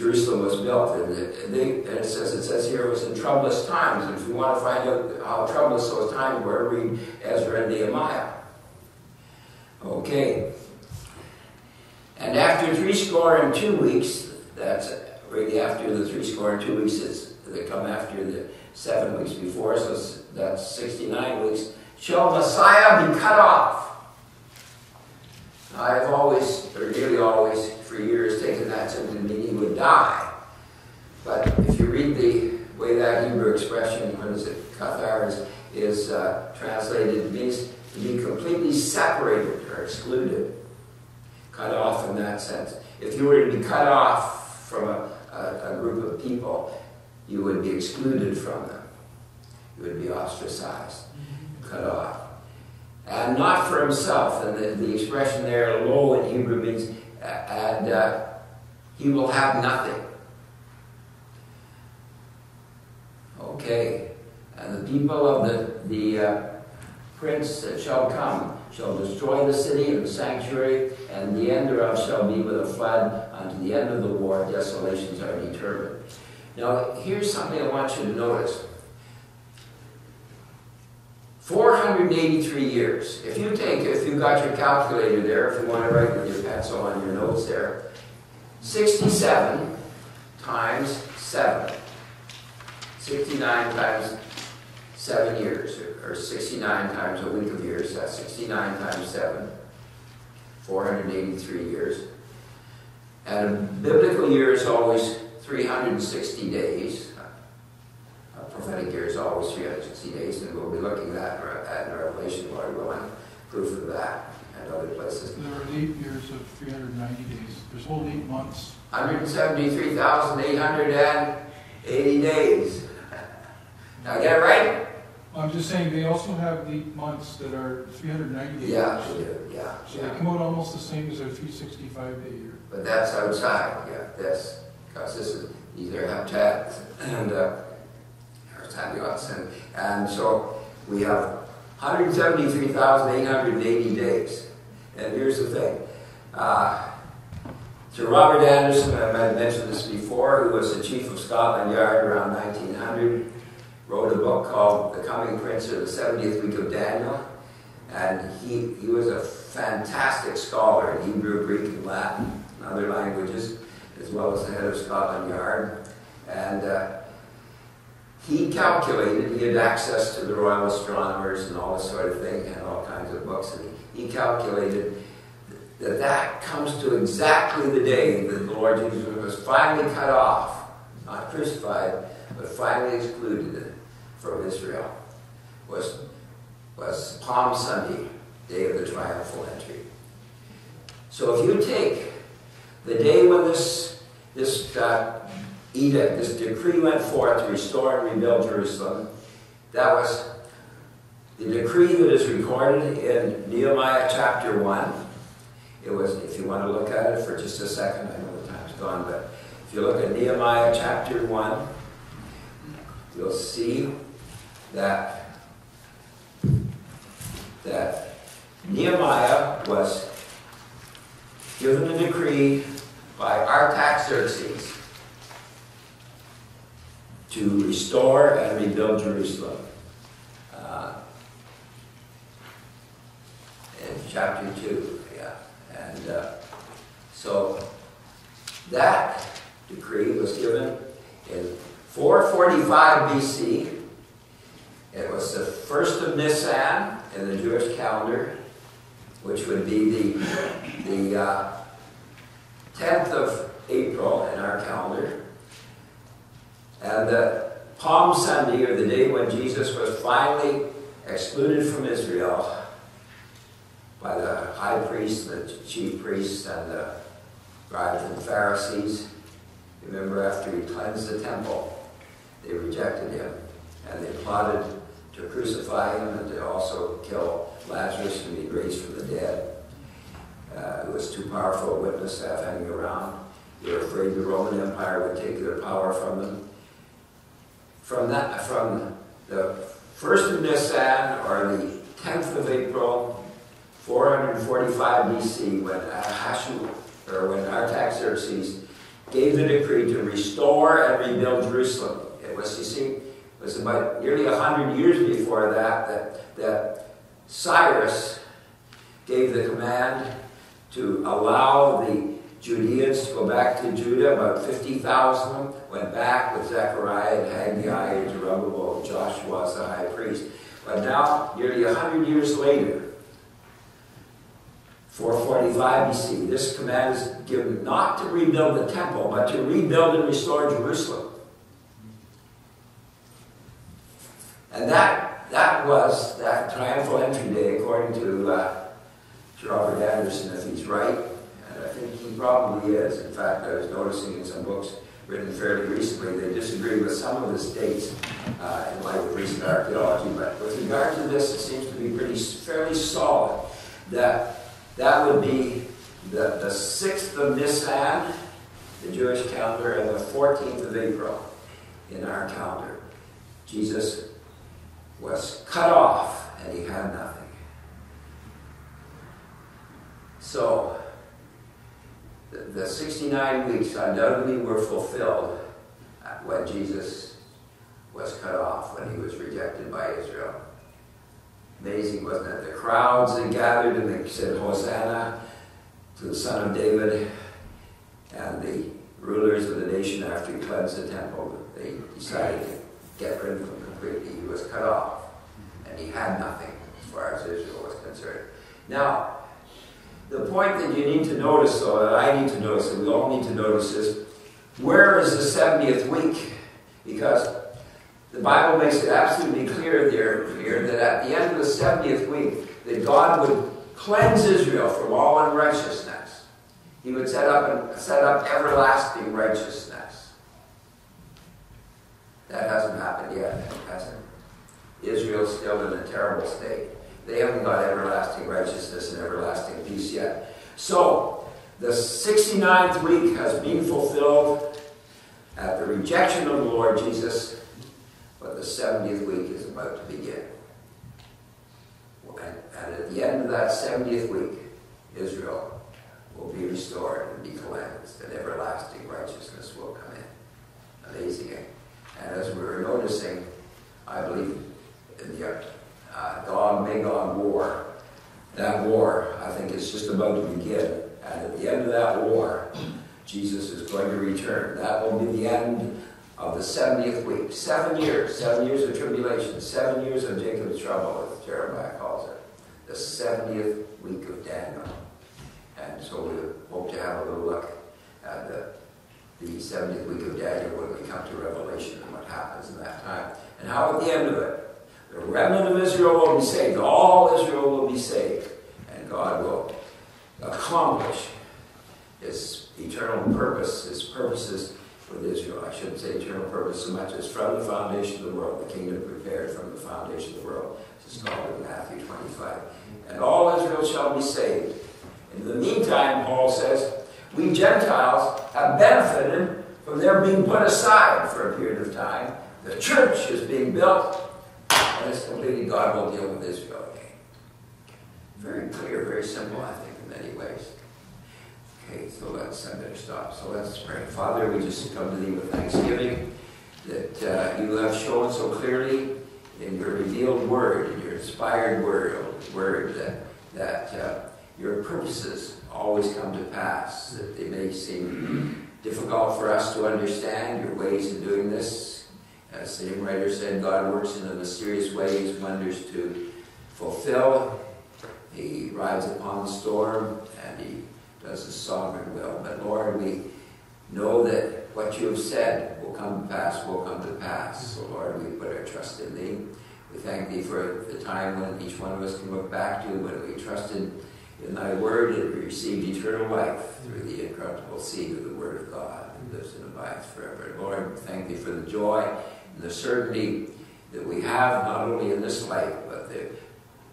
Jerusalem was built. And it, they, and it says it says here it was in troublous times. And if you want to find out how troublous those times were, read Ezra and Nehemiah. Okay. And after three score and two weeks, that's really after the three score and two weeks is they come after the seven weeks before, so that's 69 weeks. Shall Messiah be cut off? I've always, or nearly always, for years, taken that to mean he would die. But if you read the way that Hebrew expression, what is it, kathar, is, is uh, translated, it means to be completely separated or excluded, cut off in that sense. If you were to be cut off from a, a, a group of people, you would be excluded from them. You would be ostracized, cut off and not for himself. And the, the expression there, lo in Hebrew means, and uh, he will have nothing. Okay. And the people of the, the uh, prince that shall come shall destroy the city and the sanctuary, and the end thereof shall be with a flood. Unto the end of the war, desolations are determined. Now, here's something I want you to notice. 483 years. If you take, if you've got your calculator there, if you want to write with your pencil on your notes there, 67 times 7. 69 times 7 years, or 69 times a week of years, that's 69 times 7. 483 years. And a biblical year is always 360 days prophetic year is always 360 days, and we'll be looking at that at in Revelation, Lord willing, proof of that and other places. There are eight years of 390 days. There's whole eight months. 173,880 days. Now get it right? I'm just saying they also have the months that are 390 days. Yeah, they do. Yeah. So yeah. they come out almost the same as their 365 day year. But that's outside. Yeah, this because this is these are and. Uh, fabulous. And, and so we have 173,880 days. And here's the thing. Uh, Sir Robert Anderson, I might have mentioned this before, who was the chief of Scotland Yard around 1900, wrote a book called The Coming Prince of the 70th Week of Daniel. And he, he was a fantastic scholar in Hebrew, Greek, and Latin, and other languages, as well as the head of Scotland Yard. And uh, he calculated, he had access to the royal astronomers and all this sort of thing, and all kinds of books, and he, he calculated that that comes to exactly the day that the Lord Jesus was finally cut off, not crucified, but finally excluded from Israel, was, was Palm Sunday, day of the triumphal entry. So if you take the day when this, this uh, edict, this decree went forth to restore and rebuild Jerusalem, that was the decree that is recorded in Nehemiah chapter 1. It was, if you want to look at it for just a second, I know the time's gone, but if you look at Nehemiah chapter 1, you'll see that, that Nehemiah was given a decree by Artaxerxes to restore and rebuild Jerusalem. Uh, in chapter 2, yeah. And uh, so that decree was given in 445 BC. It was the first of Nisan in the Jewish calendar, which would be the, the uh, 10th of April in our calendar. And the Palm Sunday, or the day when Jesus was finally excluded from Israel by the high priest, the chief priests, and the scribes and Pharisees. Remember, after he cleansed the temple, they rejected him, and they plotted to crucify him and to also kill Lazarus and be raised from the dead. Uh, it was too powerful a witness to have hanging around. They were afraid the Roman Empire would take their power from them. From that, from the first of Nisan or the 10th of April, 445 BC, when Ahasuerus, or when Artaxerxes gave the decree to restore and rebuild Jerusalem. It was, you see, it was about nearly a 100 years before that, that that Cyrus gave the command to allow the Judeans to go back to Judah. About 50,000 of them went back with Zechariah and Haggai and Zerubbabel Joshua as the high priest. But now, nearly 100 years later, 445 BC, this command is given not to rebuild the temple, but to rebuild and restore Jerusalem. And that, that was that triumphal entry day, according to uh, Robert Anderson, if he's right. He probably is. In fact, I was noticing in some books written fairly recently, they disagree with some of his dates uh, in light of recent archaeology. But with regard to this, it seems to be pretty fairly solid that that would be the, the 6th of Nisan, the Jewish calendar, and the 14th of April in our calendar. Jesus was cut off and he had nothing. So, the, the 69 weeks undoubtedly were fulfilled when Jesus was cut off, when he was rejected by Israel. Amazing, wasn't it? The crowds that gathered and they said, Hosanna to the Son of David. And the rulers of the nation, after he cleansed the temple, they decided to get rid of him completely. He was cut off. And he had nothing as far as Israel was concerned. Now, the point that you need to notice, though, that I need to notice, that we all need to notice is, where is the 70th week? Because the Bible makes it absolutely clear there here that at the end of the 70th week, that God would cleanse Israel from all unrighteousness. He would set up and set up everlasting righteousness. That hasn't happened yet, hasn't it? Israel's still in a terrible state. They haven't got everlasting righteousness and everlasting peace yet. So, the 69th week has been fulfilled at the rejection of the Lord Jesus, but the 70th week is about to begin. And, at the end of that 70th week, Israel will be restored and be cleansed, and everlasting righteousness will come in. Amazing. Eh? And as we were noticing, I believe in the uh, Gog Magog war, that war, I think, is just about to begin. And at the end of that war, Jesus is going to return. That will be the end of the 70th week. Seven years, seven years of tribulation, seven years of Jacob's trouble, as Jeremiah calls it. The 70th week of Daniel. And so we hope to have a little look at the, the 70th week of Daniel when we come to Revelation and what happens in that time. And how at the end of it, the remnant of Israel will be saved. All Israel will be saved. And God will accomplish his eternal purpose, his purposes with Israel. I shouldn't say eternal purpose so much as from the foundation of the world, the kingdom prepared from the foundation of the world. This is called in Matthew 25. And all Israel shall be saved. In the meantime, Paul says, we Gentiles have benefited from their being put aside for a period of time. The church is being built, and it's completed. God will deal with Israel again. Very clear, very simple, I think, in many ways. Okay, so let's, I better stop. So let's pray. Father, we just come to thee with thanksgiving that uh, you have shown so clearly in your revealed word, in your inspired word, word that, that uh, your purposes always come to pass, that they may seem difficult for us to understand your ways of doing this. As the hymn writer said, God works in a mysterious ways, wonders to fulfill. He rides upon the storm and he does his sovereign will. But Lord, we know that what you have said will come to pass, will come to pass. So Lord, we put our trust in thee. We thank thee for the time when each one of us can look back to when we trusted in thy word and we received eternal life through the incorruptible seed of the word of God that lives and abides forever. Lord, thank thee for the joy the certainty that we have not only in this life, but the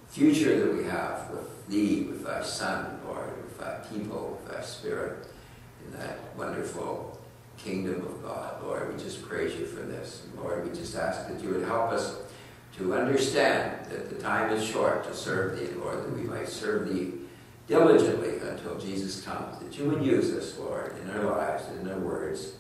future that we have with thee, with thy Son, Lord, with thy people, with thy Spirit, in that wonderful kingdom of God. Lord, we just praise you for this. Lord, we just ask that you would help us to understand that the time is short to serve thee, Lord, that we might serve thee diligently until Jesus comes, that you would use us, Lord, in our lives, in our words,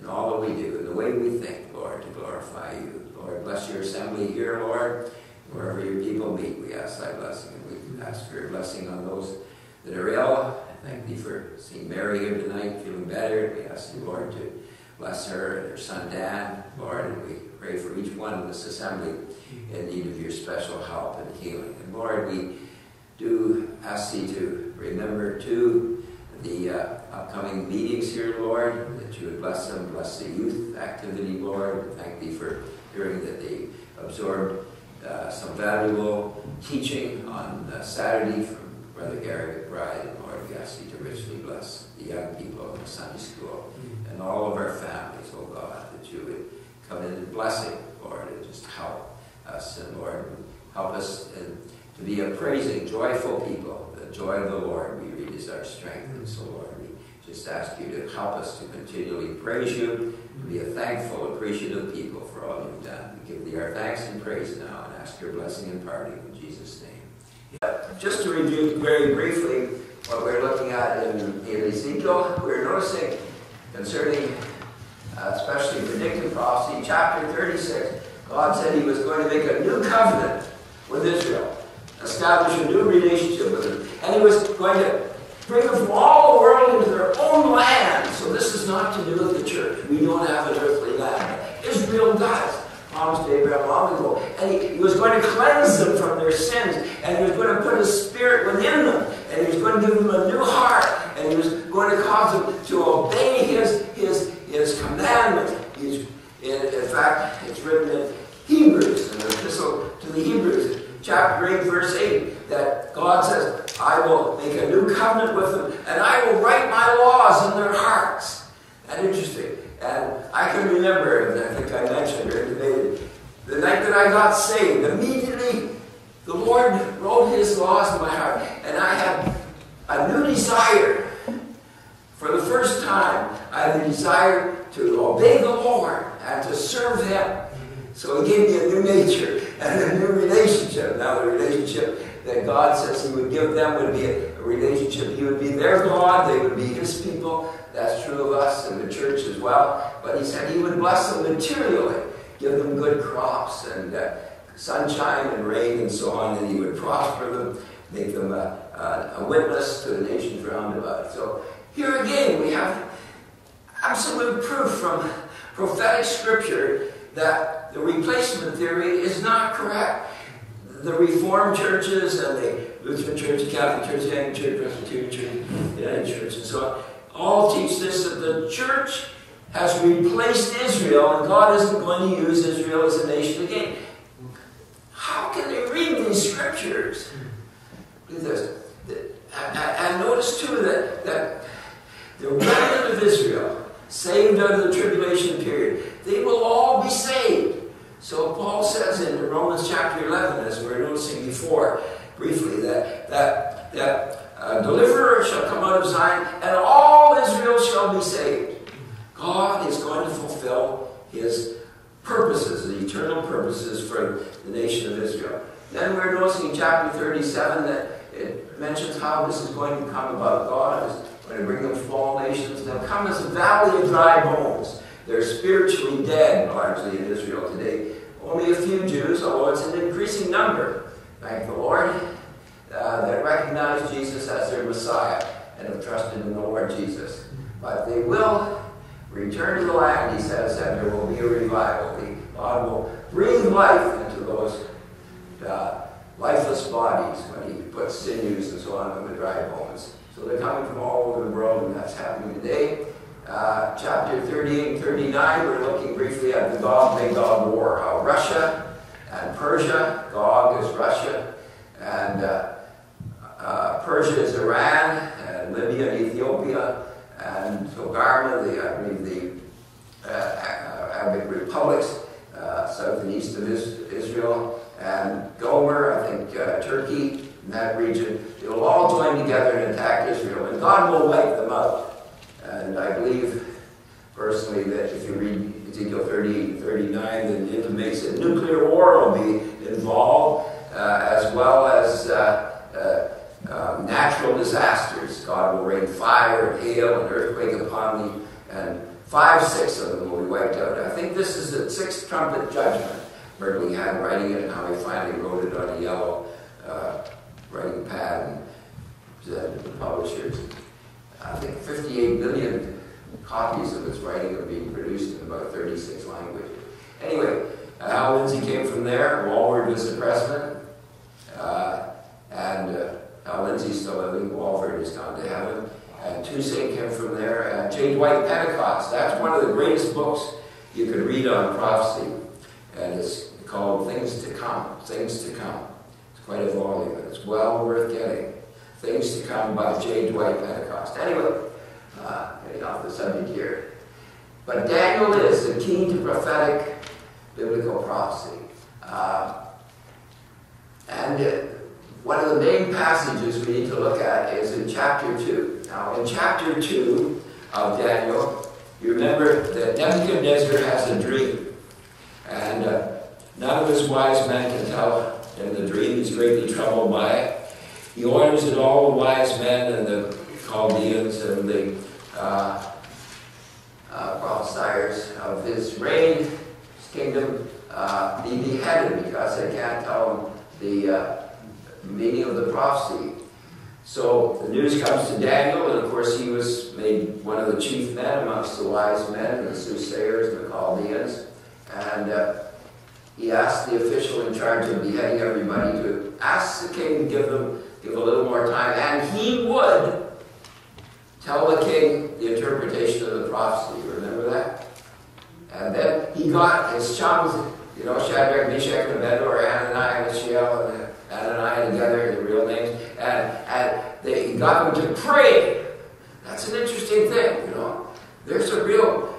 in all that we do, in the way we think, Lord, to glorify you. Lord, bless your assembly here, Lord. Wherever your people meet, we ask thy blessing. And we ask for your blessing on those that are ill. I thank thee for seeing Mary here tonight, feeling better. We ask you, Lord, to bless her and her son Dan, Lord, and we pray for each one in this assembly in need of your special help and healing. And Lord, we do ask thee to remember too the uh, upcoming meetings here, Lord, that you would bless them, bless the youth activity, Lord. We thank thee for hearing that they absorbed uh, some valuable teaching on uh, Saturday from Brother Gary McBride. And Lord, we ask thee to richly bless the young people in the Sunday school and all of our families, oh God, that you would come in and blessing, Lord, and just help us. And Lord, help us in, to be a praising, joyful people. The joy of the Lord, we read, is our strength. And so, Lord, we just ask you to help us to continually praise you, to be a thankful, appreciative people for all you've done. We give thee our thanks and praise now and ask your blessing and pardon in Jesus' name. Just to review very briefly what we're looking at in, in Ezekiel, we're noticing concerning uh, especially predictive prophecy, chapter 36, God said he was going to make a new covenant with Israel, establish a new relationship with them, and he was going to bring them from all the world into their own land. So this is not to do with the church. We don't have an earthly land. Israel does. Promised Abraham long ago. And he, he was going to cleanse them from their sins. And he was going to put his spirit within them. And he was going to give them a new heart. And he was going to cause them to obey his, his, his commandments. In, in fact, it's written in Hebrews, in the epistle to the Hebrews, chapter 8, verse 8, that God says, I will make a new covenant with them, and I will write my laws in their hearts. And interesting. And I can remember, and I think I mentioned or intimated, the night that I got saved, immediately the Lord wrote his laws in my heart, and I had a new desire. For the first time, I had the desire to obey the Lord and to serve him. So he gave me a new nature and a new relationship. Now the relationship that God says he would give them would be a relationship. He would be their God, they would be his people. That's true of us and the church as well. But he said he would bless them materially, give them good crops and uh, sunshine and rain and so on, and he would prosper them, make them a, a, witness to the nations round about. So here again we have absolute proof from prophetic scripture that the replacement theory is not correct. The Reformed churches and the Lutheran Church, the Catholic Church, the Anglican Church, Presbyterian Church, the United Church, and so on, all teach this that the church has replaced Israel and God isn't going to use Israel as a nation again. How can they read these scriptures? Look at this. And notice too that, that the remnant of Israel, saved under the tribulation period, they will all be saved. So Paul says in Romans chapter 11, as we were noticing before, briefly, that, that, that a deliverer shall come out of Zion, and all Israel shall be saved. God is going to fulfill his purposes, the eternal purposes for the nation of Israel. Then we're noticing in chapter 37 that it mentions how this is going to come about. God is going to bring them from all nations. They'll come as a valley of dry bones. They're spiritually dead, largely in Israel today. Only a few Jews, although it's an increasing number, thank the Lord, uh, that recognize Jesus as their Messiah and have trusted in the Lord Jesus. But they will return to the land, he says, and there will be a revival. God will breathe life into those uh, lifeless bodies when he puts sinews and so on on the dry bones. So they're coming from all over the world, and that's happening today. Uh, chapter 38 and 39, we're looking briefly at the Gog Magog War, how Russia and Persia, Gog is Russia, and uh, uh, Persia is Iran, and Libya and Ethiopia, and Togarmah, the, I believe the uh, Arabic republics, uh, south and east of Israel, and Gomer, I think Turkey, in that region, they will all join together and attack Israel, and God will wipe them out. I believe personally that if you read Ezekiel 38 and 39, then it intimates that nuclear war will be involved, uh, as well as uh, uh, um, natural disasters. God will rain fire and hail and earthquake upon me, and five, six of them will be wiped out. I think this is the sixth trumpet judgment. Berkeley had writing it, and how he finally wrote it on a yellow uh, writing pad and presented to the publishers. I think 58 million copies of his writing are being produced in about 36 languages. Anyway, uh, Hal Lindsey came from there. Walvoord was the president. Uh, and uh, Hal Lindsey's still living. Walvoord has gone to heaven. And Toussaint came from there. And J. Dwight Pentecost. That's one of the greatest books you could read on prophecy. And it's called Things to Come. Things to Come. It's quite a volume. It's well worth getting. Things to Come by J. Dwight Pentecost. Anyway, uh, getting off the subject here. But Daniel is the key to prophetic biblical prophecy. Uh, and one of the main passages we need to look at is in chapter 2. Now, in chapter 2 of Daniel, you remember that Nebuchadnezzar has a dream. And uh, none of his wise men can tell him the dream. He's greatly troubled by it. He orders that all the wise men and the Chaldeans and the uh, uh, of his reign, his kingdom, uh, be beheaded because they can't tell him the uh, meaning of the prophecy. So the news comes to Daniel, and of course he was made one of the chief men amongst the wise men, and the soothsayers, and the Chaldeans, and uh, he asked the official in charge of beheading everybody to ask the king to give them give a little more time, and he would tell the king the interpretation of the prophecy. Remember that? And then he got his chums, you know, Shadrach, Meshach, and Abednego, or Ananiah, Mishael, and Ananiah together, the real names, and, and they, he got them to pray. That's an interesting thing, you know. There's a real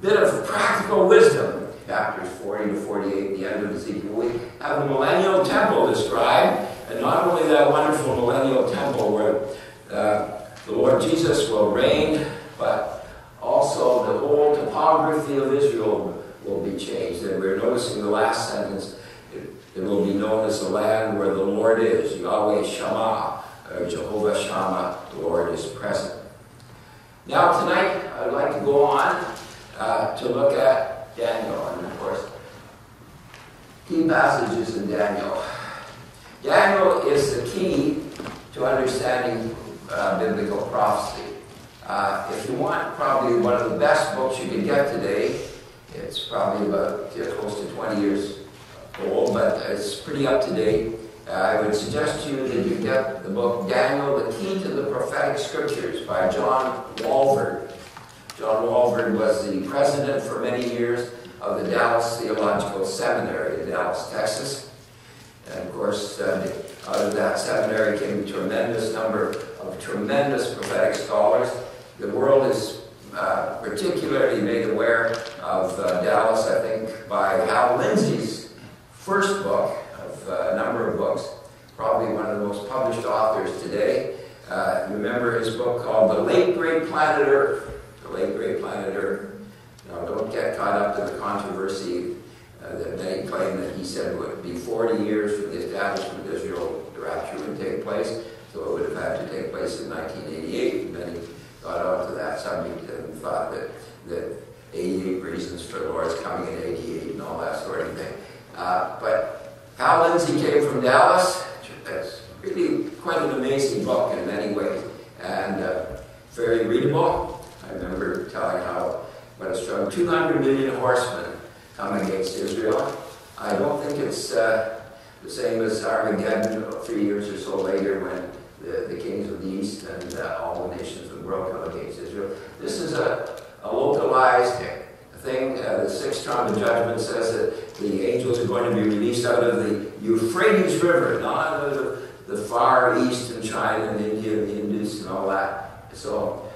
bit of practical wisdom chapters 40 to 48, the end of Ezekiel. We have the millennial temple described, not only that wonderful millennial temple where uh, the Lord Jesus will reign, but also the whole topography of Israel will be changed. And we're noticing the last sentence, it, it will be known as the land where the Lord is, Yahweh Shammah, or Jehovah Shammah, the Lord is present. Now tonight, I'd like to go on uh, to look at Daniel, and of course, key passages in Daniel. Daniel is the key to understanding uh, biblical prophecy. Uh, if you want probably one of the best books you can get today, It's probably about close to 20 years old, but it's pretty up to date. Uh, I would suggest to you that you get the book Daniel, the Key to the Prophetic Scriptures by John Walvoord. John Walvoord was the president for many years of the Dallas Theological Seminary in Dallas, Texas. And of course, uh, out of that seminary came a tremendous number of tremendous prophetic scholars. The world is uh, particularly made aware of uh, Dallas, I think, by Hal Lindsey's first book of uh, a number of books, probably one of the most published authors today. Uh, remember his book called The Late Great Planet Earth. The Late Great Planet Earth. Now, don't get caught up in the controversy uh, that many claim that he said it would be 40 years for the establishment of Israel, the rapture would take place. So it would have had to take place in 1988. Many got onto that subject and thought that, that 88 reasons for the Lord's coming in 88 and all that sort of thing. Uh, but Hal Lindsey came from Dallas. That's really quite an amazing book in many ways and uh, very readable. I remember telling how when it's from 200 million horsemen come against Israel. I don't think it's uh, the same as Armageddon three years or so later when the, the kings of the east and uh, all the nations of the world come against Israel. This is a, a localized thing. Uh, the sixth trumpet judgment says that the angels are going to be released out of the Euphrates River, not out of the, far east and China and India and the Indus and all that. So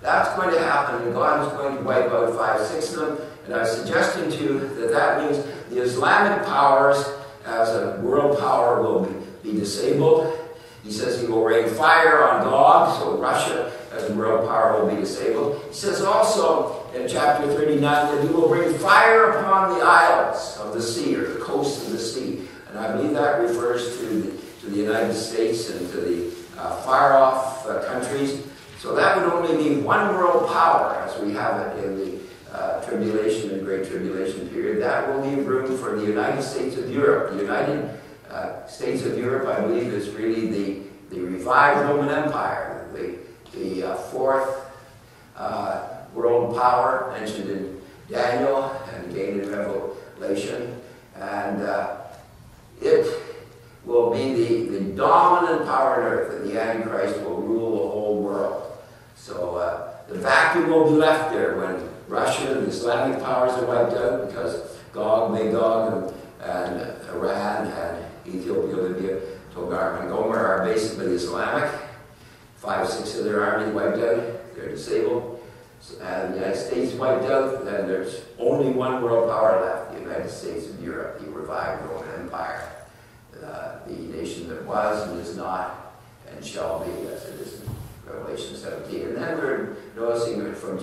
that's going to happen, and God is going to wipe out five, six of them. And I was suggesting to you that that means the Islamic powers, as a world power, will be, be disabled. He says he will rain fire on Gog, so Russia as a world power will be disabled. He says also in chapter 39 that he will bring fire upon the isles of the sea or the coast of the sea. And I believe that refers to the, to the United States and to the uh, far off uh, countries. So that would only leave one world power as we have it in the uh, tribulation and great tribulation period. That will leave room for the United States of Europe. The United uh, States of Europe, I believe, is really the, the revived Roman Empire, the, the uh, fourth uh, world power mentioned in Daniel and gained in Revelation. And uh, it will be the, the dominant power on earth, and the Antichrist will rule the whole world. So uh, the vacuum will be left there when Russia and the Islamic powers are wiped out because Gog, Magog, and, and Iran and Ethiopia, Libya, Togar, and Gomer are basically Islamic. Five, six of their army wiped out. They're disabled. And the United States wiped out. Then there's only one world power left, the United States of Europe, the revived Roman Empire. Uh, the nation that was and is not and shall be, as it is in Revelation 17. And then we're noticing it from